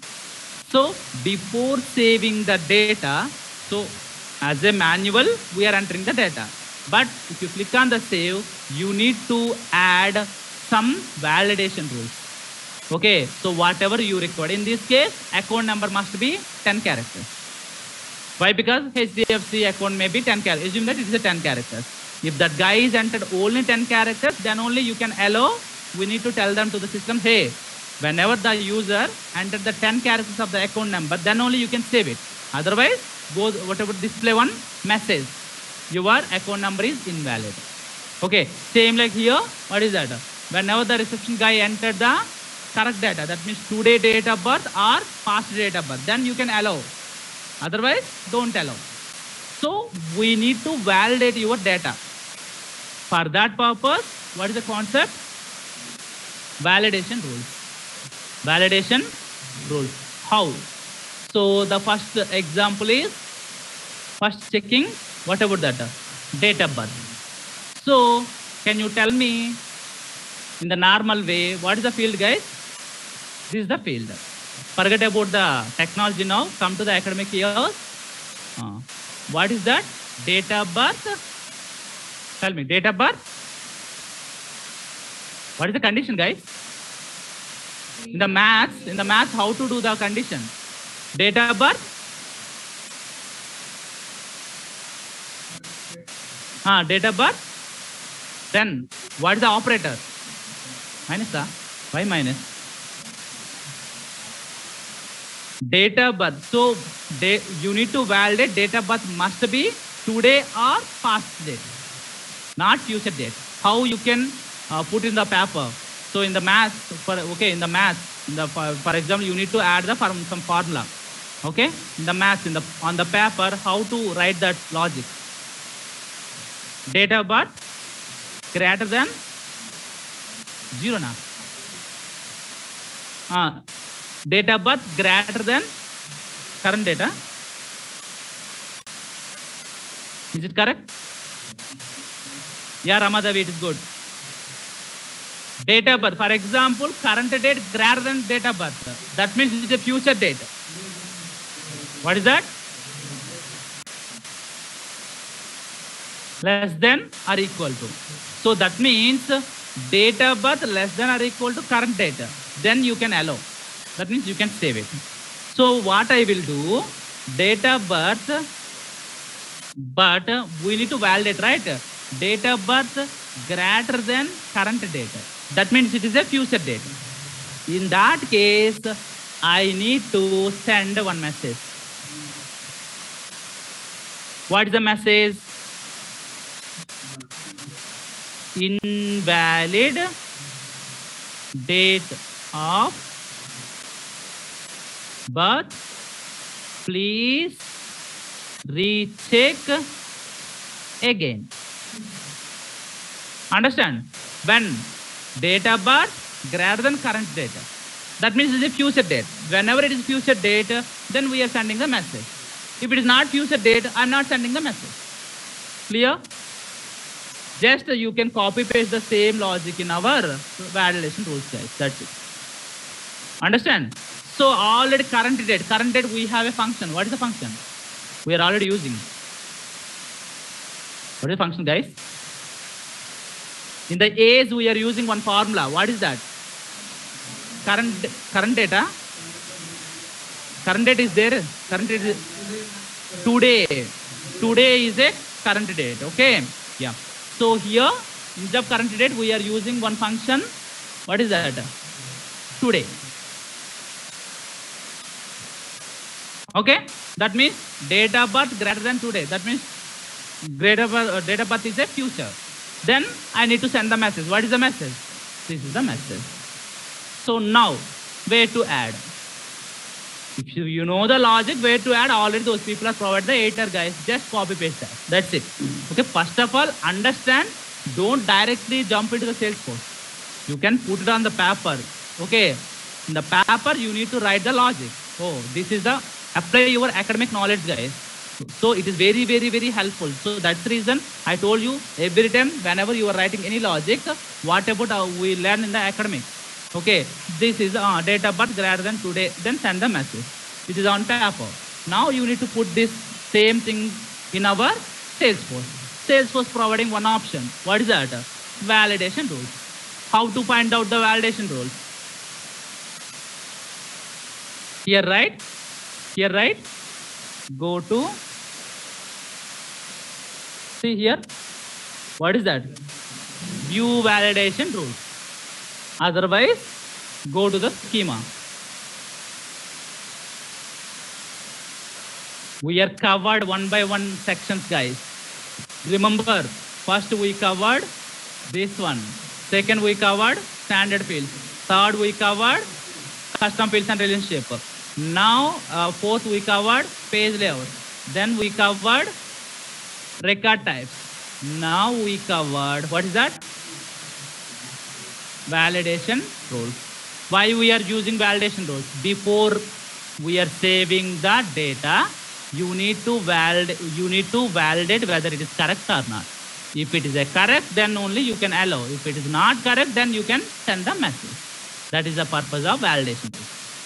So before saving the data, so as a manual, we are entering the data. But if you click on the save, you need to add some validation rules. Okay, so whatever you record in this case, account number must be 10 characters. Why? Because HDFC account may be 10 characters. Assume that it is a 10 characters. If that guy is entered only 10 characters, then only you can allow. We need to tell them to the system, hey, whenever the user entered the 10 characters of the account number, then only you can save it. Otherwise, go whatever display one message. Your account number is invalid. Okay, same like here. What is that? Whenever the reception guy entered the correct data, that means today date of birth or past date of birth, then you can allow. Otherwise, don't allow. So we need to validate your data. For that purpose, what is the concept? Validation rules. Validation rules. How? So the first example is first checking what about data? date of birth. So can you tell me in the normal way what is the field guys? This is the field. Forget about the technology now. Come to the academic years. Uh, what is that? Date of birth. Tell me, date of birth. What is the condition, guys? In the maths, in the maths, how to do the condition? Date of birth. Ah, date of birth. Then what is the operator? Minus the why minus? Date of birth. So da- you need to validate date of birth must be today or past date, not future date. How you can uh, put in the paper? So in the math, for okay, in the math, in the for, for example, you need to add the form, some formula. Okay, in the math, in the on the paper, how to write that logic? Data birth greater than zero now. Ah, date of birth greater than current data. Is it correct? Yeah, Ramadavi, it is good. Date of birth, for example, current date greater than date of birth. That means it is a future date. What is that? Less than or equal to. So that means date of birth less than or equal to current date. Then you can allow. That means you can save it. So what I will do, date of birth, but uh, we need to validate, right? Date of birth greater than current date. That means it is a future date. In that case, I need to send one message. What is the message? Invalid date of birth. Please recheck again. Understand? When data birth greater than current data. That means it is a future date. Whenever it is future date, then we are sending the message. If it is not future date, I'm not sending the message. Clear? Just you can copy paste the same logic in our validation rules, guys. That's it. Understand? So already current date, current date we have a function. What is the function? We are already using. What is the function, guys? In the A's, we are using one formula. What is that? Current current data. Current date is there. Current date is today. Today is a current date. Okay. Yeah. So here, instead of current date, we are using one function. What is that? Today. Okay. That means date of birth greater than today. That means greater uh, date of birth is a future. Then I need to send the message. What is the message? This is the message. So now, where to add? If you, you know the logic, where to add, already those people are provided the editor, guys. Just copy paste that. That's it. Okay, first of all, understand, don't directly jump into the Salesforce. You can put it on the paper. Okay, in the paper, you need to write the logic. Oh, this is the, apply your academic knowledge guys. So it is very, very, very helpful. So that's the reason I told you every time whenever you are writing any logic, what about we learn in the academic? Okay, this is uh, of birth greater than today, then send the message. It is on paper. Now you need to put this same thing in our Salesforce. Salesforce providing one option. What is that? Validation rules. How to find out the validation rules? Here, right? Here, right? Go to, see here, what is that? View validation rules. Otherwise, go to the schema. We are covered one by one sections, guys. Remember, first we covered this one. Second, we covered standard fields. Third, we covered custom fields and relationship. Now, uh, fourth, we covered page layout. Then we covered record types. Now we covered, what is that? validation rules. Why we are using validation rules? Before we are saving the data, you need to validate, you need to validate whether it is correct or not. If it is a correct, then only you can allow. If it is not correct, then you can send the message. That is the purpose of validation.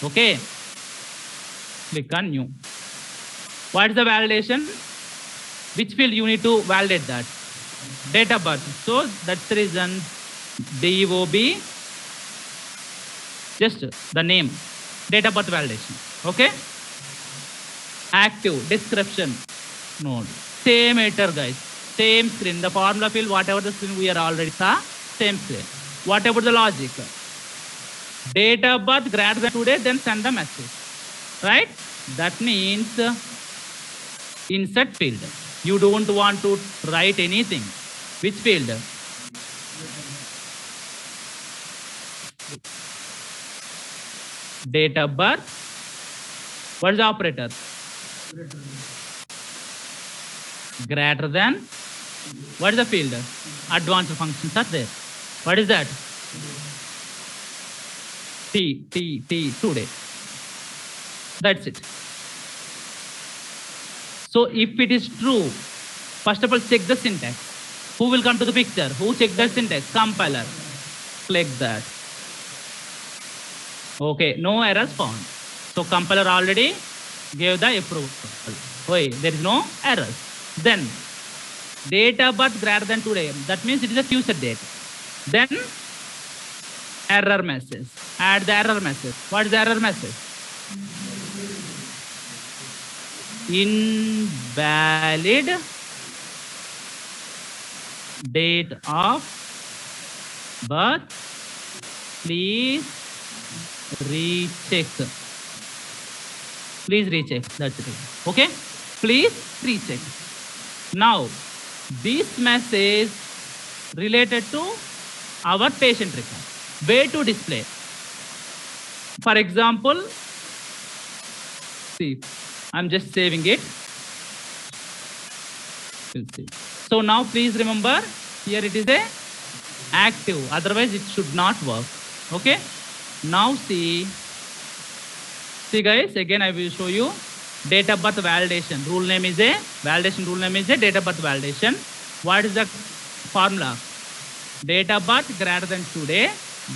Okay. Click on new. What is the validation? Which field you need to validate that? Date of birth. So that's the reason DOB, just the name, date of birth validation. Okay. Active description node. Same editor, guys. Same screen. The formula field, whatever the screen we are already saw, same screen. What about the logic? Date of birth greater than today, then send the message. Right? That means insert field. You don't want to write anything. Which field? Date of birth. What is the operator? Greater than. What is the field? Advanced functions are there. What is that? T, T, T, today. That's it. So if it is true, first of all, check the syntax. Who will come to the picture? Who check the syntax? Compiler. Click that. Okay, no errors found. So compiler already gave the approval. Wait, there is no errors. Then data birth greater than today. That means it is a future date. Then error message. Add the error message. What is the error message? Invalid date of birth. Please recheck. Please recheck. That's it. Okay? Please recheck. Now this message related to our patient record. Way to display. For example see i'm just saving it. So now please remember here it is a active. Otherwise it should not work. Okay? Now see. See guys again i will show you date of birth validation. Rule name is a validation. Rule name is a date of birth validation. What is the formula? Data birth greater than today.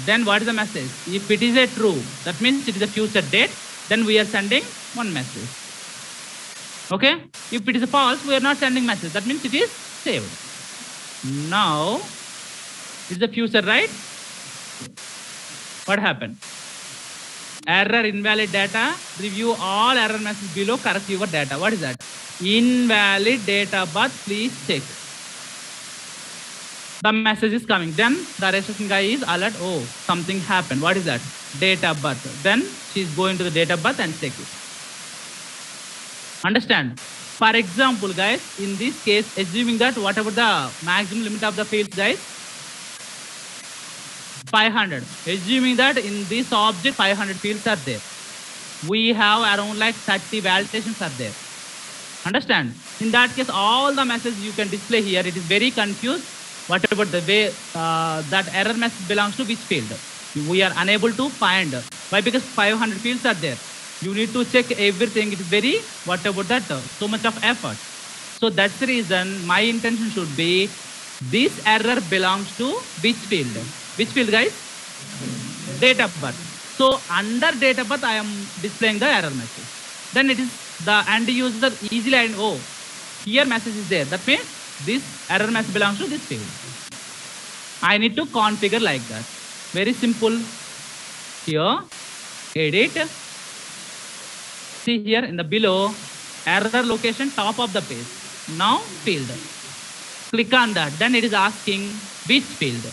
Then what is the message? If it is a true that means it is a future date. Then we are sending one message okay? If it is a false we are not sending message. That means it is saved. Now it's the future right? What happened? Error invalid data. Review all error messages below. Correct your data. What is that? Invalid data but please check. The message is coming. Then the registration guy is alert. Oh something happened. What is that? Data birth then she's going to the data birth and check it understand? For example guys in this case assuming that whatever the maximum limit of the fields guys 500 assuming that in this object 500 fields are there. We have around like 30 validations are there. Understand? In that case all the messages you can display here it is very confused whatever the way uh, that error message belongs to which field. We are unable to find why because 500 fields are there you need to check everything it is very what about that? So much of effort. So that's the reason my intention should be this error belongs to which field? Which field guys? Date of birth. So under date of birth i am displaying the error message. Then it is the end user easily and oh here message is there. That means this error message belongs to this field. I need to configure like that. Very simple. Here edit see here in the below error location top of the page. Now field. Click on that. Then it is asking which field?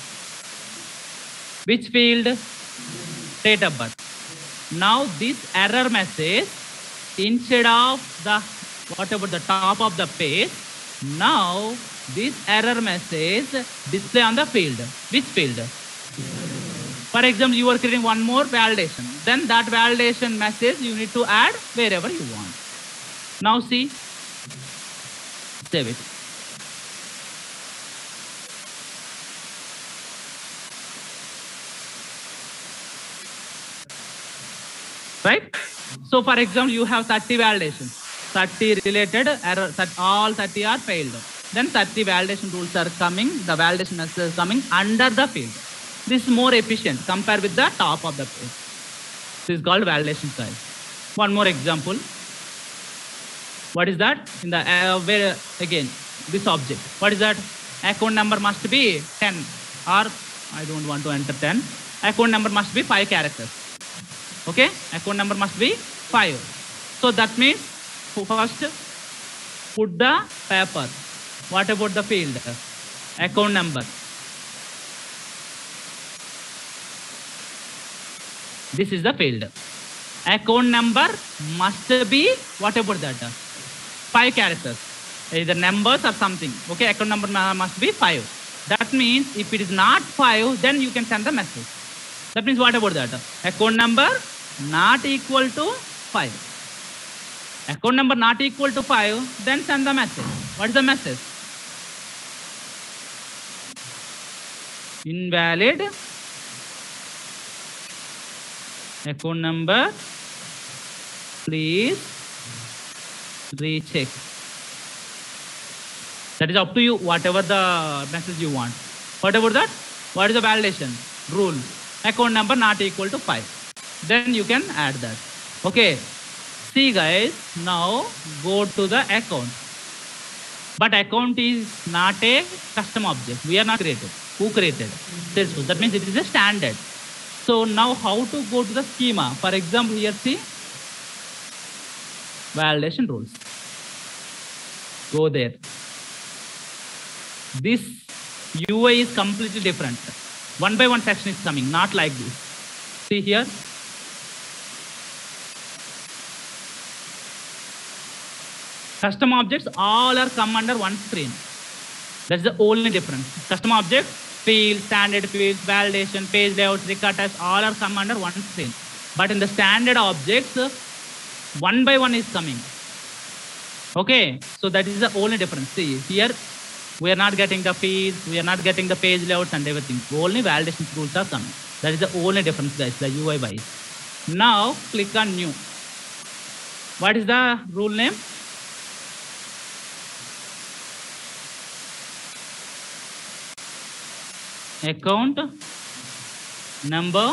Which field? Date of birth. Now this error message instead of the whatever the top of the page? Now this error message display on the field. Which field? For example you are creating one more validation then that validation message you need to add wherever you want now see save it right? So for example, you have 30 validations, 30 related error, all 30 are failed. Then 30 validation rules are coming, the validation message is coming under the field. This is more efficient compared with the top of the page. This is called validation size. One more example. What is that? In the uh, where again this object. What is that? Account number must be 10 or I don't want to enter 10. Account number must be 5 characters okay account number must be 5 so that means first put the paper what about the field account number this is the field. Account number must be what about that? Five characters. Either numbers or something. Okay account number must be five. That means if it is not five then you can send the message. That means what about that? Account number not equal to 5 account number not equal to 5 then send the message. What is the message? Invalid account number please recheck. That is up to you whatever the message you want. What about that? What is the validation? Rule. Account number not equal to 5 then you can add that. Okay. See guys now go to the account. But account is not a custom object. We are not created. Who created? Salesforce that means it is a standard so now how to go to the schema for example here see validation rules Go there. This UI is completely different. One by one section is coming, not like this. See here. Custom objects all are come under one screen. That's the only difference. Custom objects, fields, standard fields, validation, page layouts, record types, all are come under one screen. But in the standard objects, one by one is coming. Okay, so that is the only difference. See, here we are not getting the fields, we are not getting the page layouts and everything. Only validation rules are coming. That is the only difference, guys, the UI wise. Now click on new. What is the rule name? Account number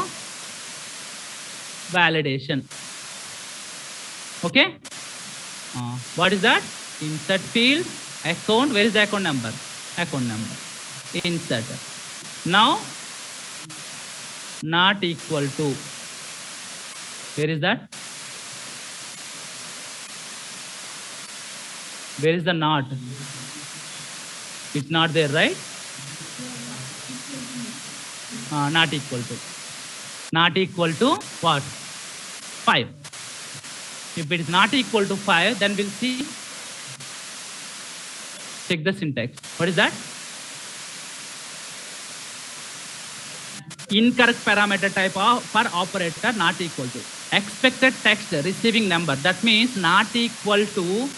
validation. Okay? Uh, what is that? Insert field account. Where is the account number? Account number. Insert. Now not equal to. Where is that? Where is the not? It's not there right uh, not equal to. Not equal to what? 5 if it is not equal to 5 then we'll see. Check the syntax. What is that? Incorrect parameter type of for operator not equal to. Expected text receiving number. That means not equal to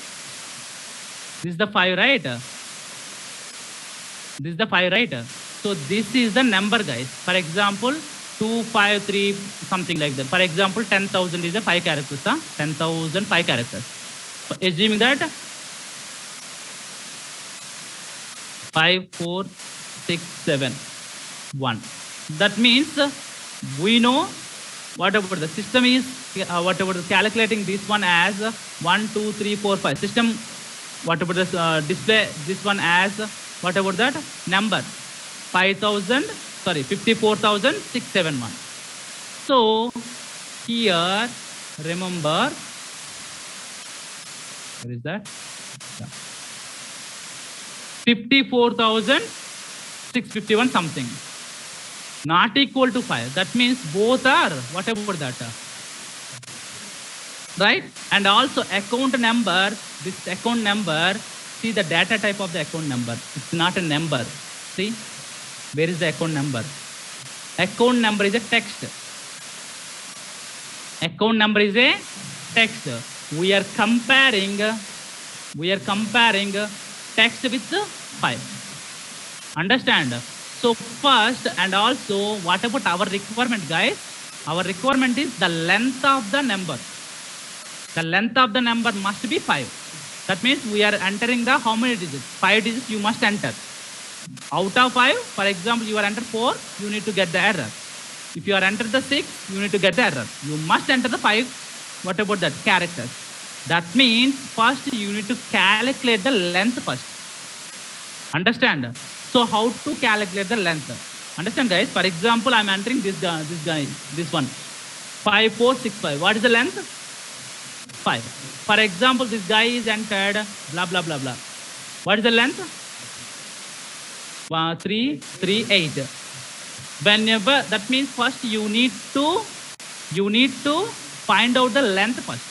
this is the 5 right? This is the 5 right so this is the number guys. For example 253 something like that. For example 10000 is a 5 characters huh? 10000 5 characters. So, assuming that 5 4 6 7 1 that means uh, we know whatever the system is uh, whatever the calculating this one as uh, 1 2 3 4 5 system whatever this uh, display this one as uh, whatever that number 5000 sorry 54671 so here remember where is that? Yeah. 54651 something. Not equal to 5 that means both are whatever that? Right? And also account number this account number see the data type of the account number. It's not a number. See where is the account number? Account number is a text. Account number is a text. We are comparing we are comparing text with the file. Understand? So first and also what about our requirement guys? Our requirement is the length of the number. The length of the number must be 5 that means we are entering the how many digits? 5 digits you must enter out of 5 for example you are enter 4 you need to get the error. If you are enter the 6 you need to get the error. You must enter the 5 what about that? Characters that means first you need to calculate the length first. Understand? So how to calculate the length? Understand guys? For example i'm entering this guy this guy this one. 5465 what is the length? 5 for example this guy is entered blah blah blah blah. What is the length uh, 3 3 8 whenever that means first you need to you need to find out the length first.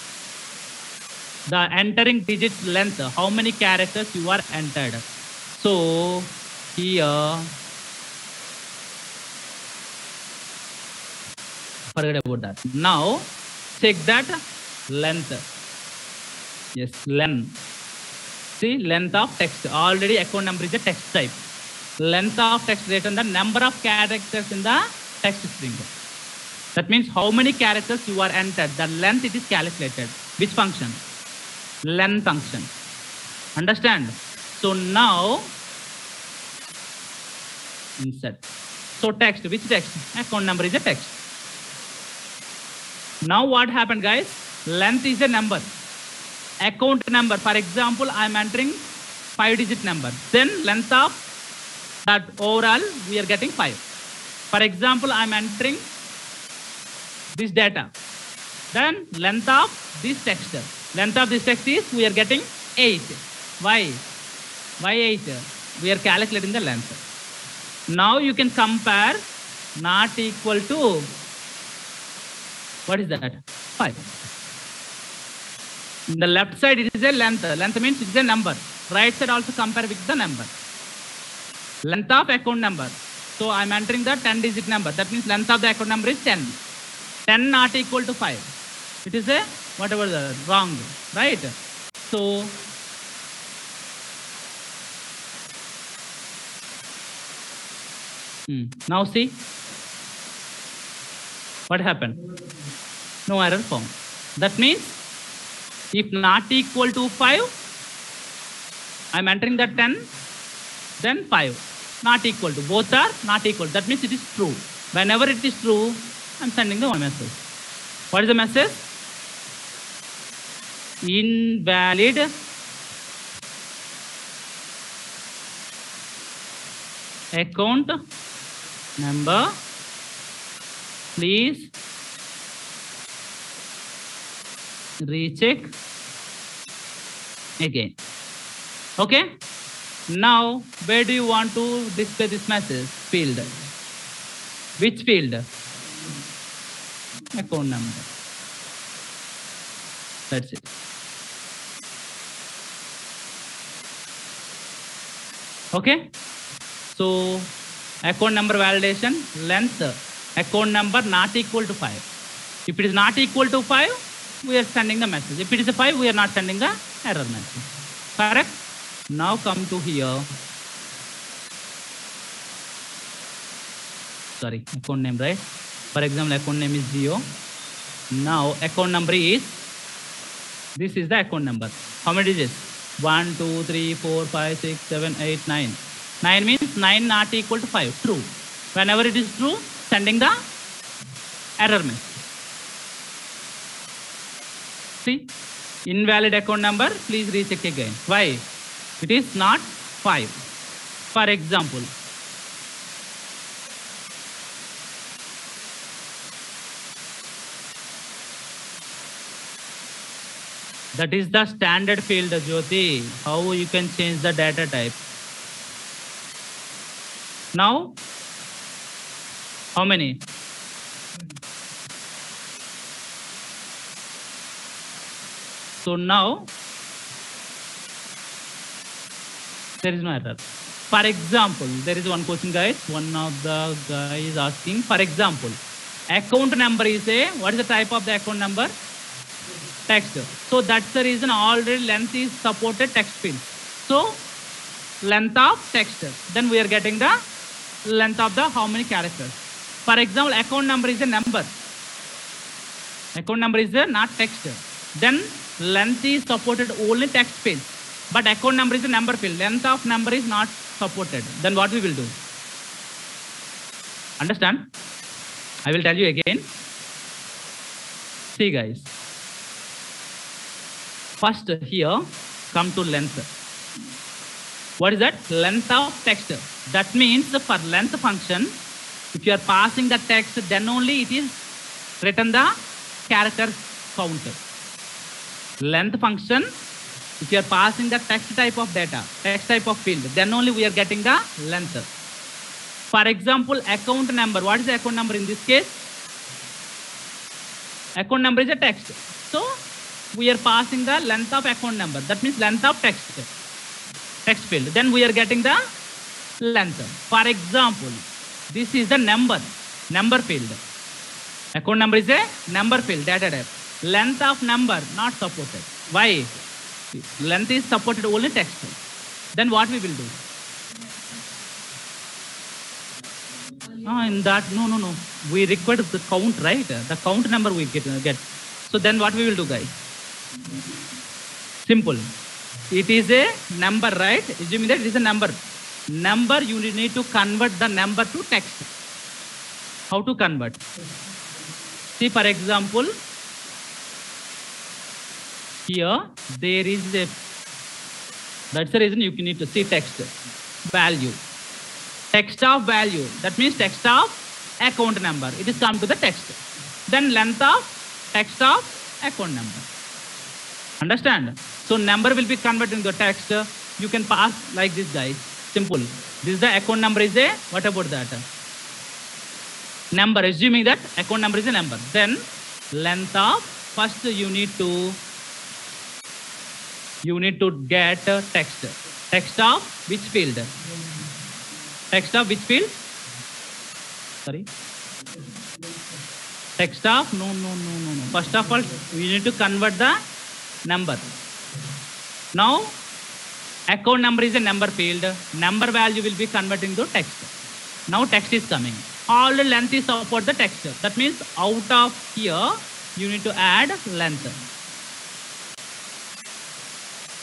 The entering digits length how many characters you are entered. So here forget about that. Now check that length. Yes length. See length of text. Already account number is a text type length of text written the number of characters in the text string. That means how many characters you are entered the length it is calculated which function? Length function. Understand? So now insert. So text which text? Account number is a text. Now what happened guys? Length is a number. Account number. For example i'm entering five digit number. Then length of that overall we are getting five for example i'm entering this data then length of this text length of this text is we are getting 8 Why? Why 8? We are calculating the length. Now you can compare not equal to, what is that? 5. In the left side it is a length. Length means it is a number. Right side also compare with the number. Length of account number. So I'm entering the 10 digit number. That means length of the account number is 10. 10 not equal to 5. It is a whatever the wrong, right? So Hmm. Now see what happened. No error found. That means if not equal to 5, I'm entering the 10, then 5. Not equal to. Both are not equal. That means it is true. Whenever it is true, I'm sending the one message. What is the message? Invalid account number please recheck again okay now where do you want to display this message? Field. Which field? Account number. That's it. Okay? So account number validation length account number not equal to 5 if it is not equal to 5 we are sending the message. If it is a 5 we are not sending the error message. Correct now come to here sorry account name right for example account name is geo now account number is this is the account number how many digits 1 2 3 4 5 6 7 8 9 9 means 9 not equal to 5. True. Whenever it is true, sending the error message. See, invalid account number, please recheck again. Why? It is not 5. For example, that is the standard field, Jyoti. How you can change the data type? Now, how many? So now, there is no error. For example, there is one question, guys. One of the guy is asking, for example, account number is a, what is the type of the account number? Text. So that's the reason already length is supported text field. So length of text. Then we are getting the length of the how many characters. For example, account number is a number. Account number is a not text. Then length is supported only text field. But account number is a number field. Length of number is not supported. Then what we will do? Understand? I will tell you again. See guys. First here come to length. What is that? Length of text. That means the for length function, if you are passing the text, then only it is written the character count. Length function, if you are passing the text type of data, text type of field, then only we are getting the length. For example, account number. What is the account number in this case? Account number is a text. So we are passing the length of account number. That means length of text text field. Then we are getting the length. For example, this is the number, number field. Account number is a number field, data type. Length of number not supported. Why? Length is supported only text. Then what we will do? Ah, in that, no, no, no. We require the count, right? The count number we get. get. So then what we will do, guys? Simple. It is a number, right? Assuming that it is a number. Number, you need to convert the number to text. How to convert? See, for example, here there is a, that's the reason you need to see text, value. Text of value, that means text of account number. It is come to the text. Then length of text of account number. Understand? So number will be converted into text. You can pass like this, guys. Simple. This is the account number is a, what about that? Number, assuming that account number is a number. Then length of, first you need to, you need to get text. Text of which field? Text of which field? Sorry. Text of, no, no, no, no, no. First of all, we need to convert the number. Now, account number is a number field. Number value will be converting to text. Now text is coming. All the length is support the text. That means out of here, you need to add length.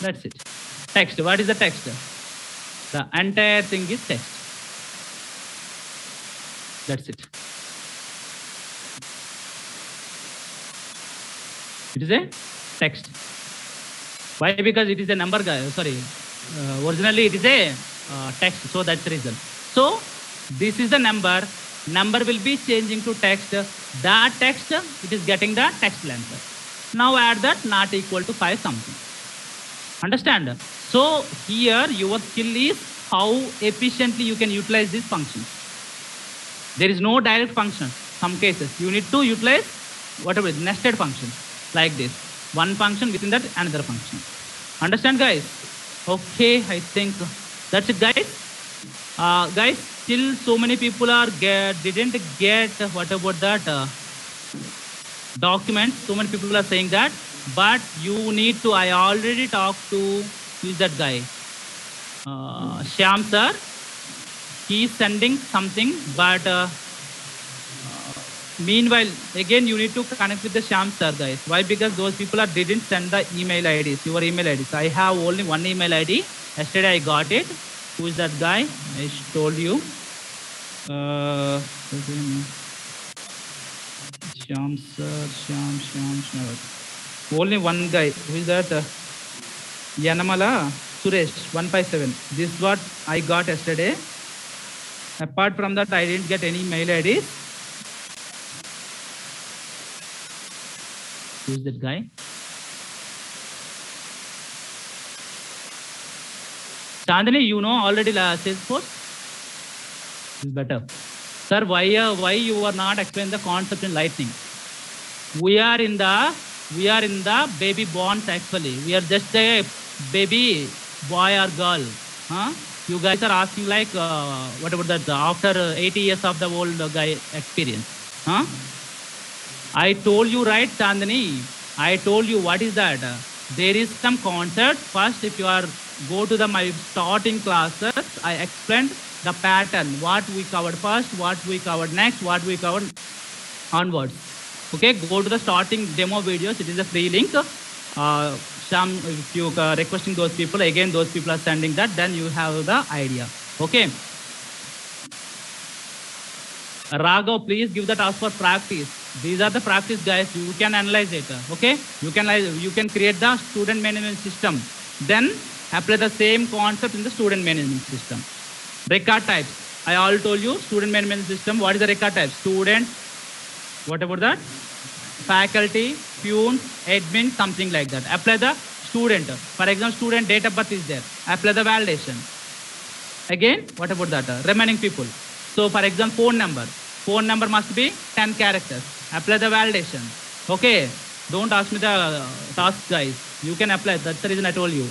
That's it. Text. What is the text? The entire thing is text. That's it. It is a text. Why? Because it is a number guy. Sorry. Uh, originally it is a uh, text. So that's the reason. So this is the number. Number will be changing to text. That text, it is getting the text length. Now add that not equal to 5 something. Understand? So here your skill is how efficiently you can utilize this function. There is no direct function. Some cases you need to utilize whatever is nested function like this. One function within that another function. Understand guys? Okay, I think that's it guys. Uh, guys, still so many people are get didn't get what about that uh, document. So many people are saying that, but you need to. I already talked to who is that guy? Uh, Shyam sir. He's sending something, but uh, meanwhile, again you need to connect with the Shyam sir guys. Why? Because those people are didn't send the email IDs, your email IDs. I have only one email ID. Yesterday I got it. Who is that guy? I told you. Uh? Shyam sir, Shyam, Shyam, Shyam. Only one guy. Who is that? Uh, Yanamala Suresh, 157. This is what I got yesterday. Apart from that, I didn't get any mail IDs. Who's that guy? Chandani, you know already Salesforce? Is better. Sir, why uh, why you are not explaining the concept in lightning? We are in the we are in the baby bonds actually. We are just a baby boy or girl. Huh? You guys are asking like uh, what about that after uh, 80 years of the old guy experience? Huh? I told you right, Chandani. I told you what is that? There is some concept. First, if you are go to the my starting classes, I explained the pattern. What we covered first, what we covered next, what we covered onwards. Okay, go to the starting demo videos. It is a free link. Uh, some if you uh, requesting those people again, those people are sending that. Then you have the idea. Okay. Raghav, please give the task for practice. These are the practice guys. You can analyze it. Okay. You can you can create the student management system. Then apply the same concept in the student management system. Record types. I all told you student management system. What is the record type? Students. What about that? Faculty, peons, admin, something like that. Apply the student. For example, student date of birth is there. Apply the validation. Again, what about that? Remaining people. So for example, phone number. Phone number must be 10 characters. Apply the validation. Okay. Don't ask me the uh, task guys. You can apply. That's the reason I told you.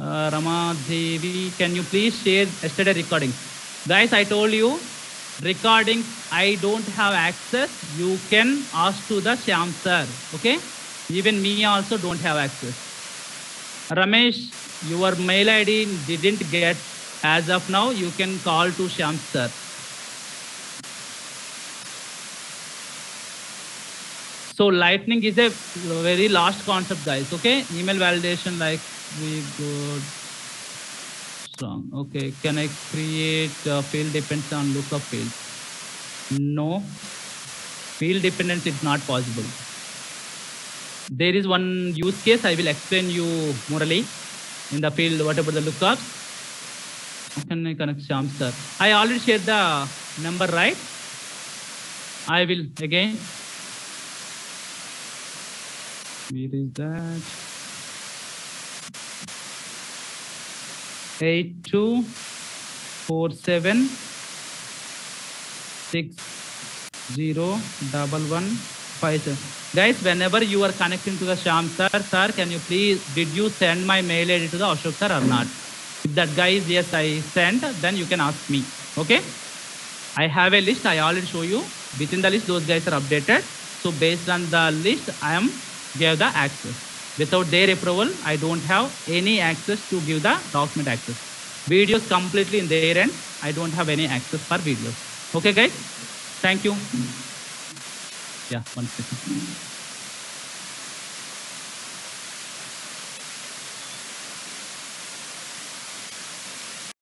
Uh, Rama Devi, can you please share yesterday recording? Guys, I told you recording I don't have access. You can ask to the Shyam sir. Okay. Even me also don't have access. Ramesh, your mail ID didn't get as of now. You can call to Shyam sir. So lightning is a very last concept, guys. Okay, email validation like we go strong. Okay, can I create a field depends on lookup field? No, field dependence is not possible. There is one use case I will explain you morally in the field. What about the lookups? How can I connect Shyam sir? I already shared the number, right? I will again. Where is that? 8247 601157 guys whenever you are connecting to the Shyam sir sir can you please did you send my mail id to the ashok sir or not? If that guy is yes i sent then you can ask me okay? I have a list i already show you. Within the list those guys are updated. So based on the list i am gave the access without their approval i don't have any access to give the document access. Videos completely in their end. I don't have any access for videos. Okay guys? Thank you. Yeah one second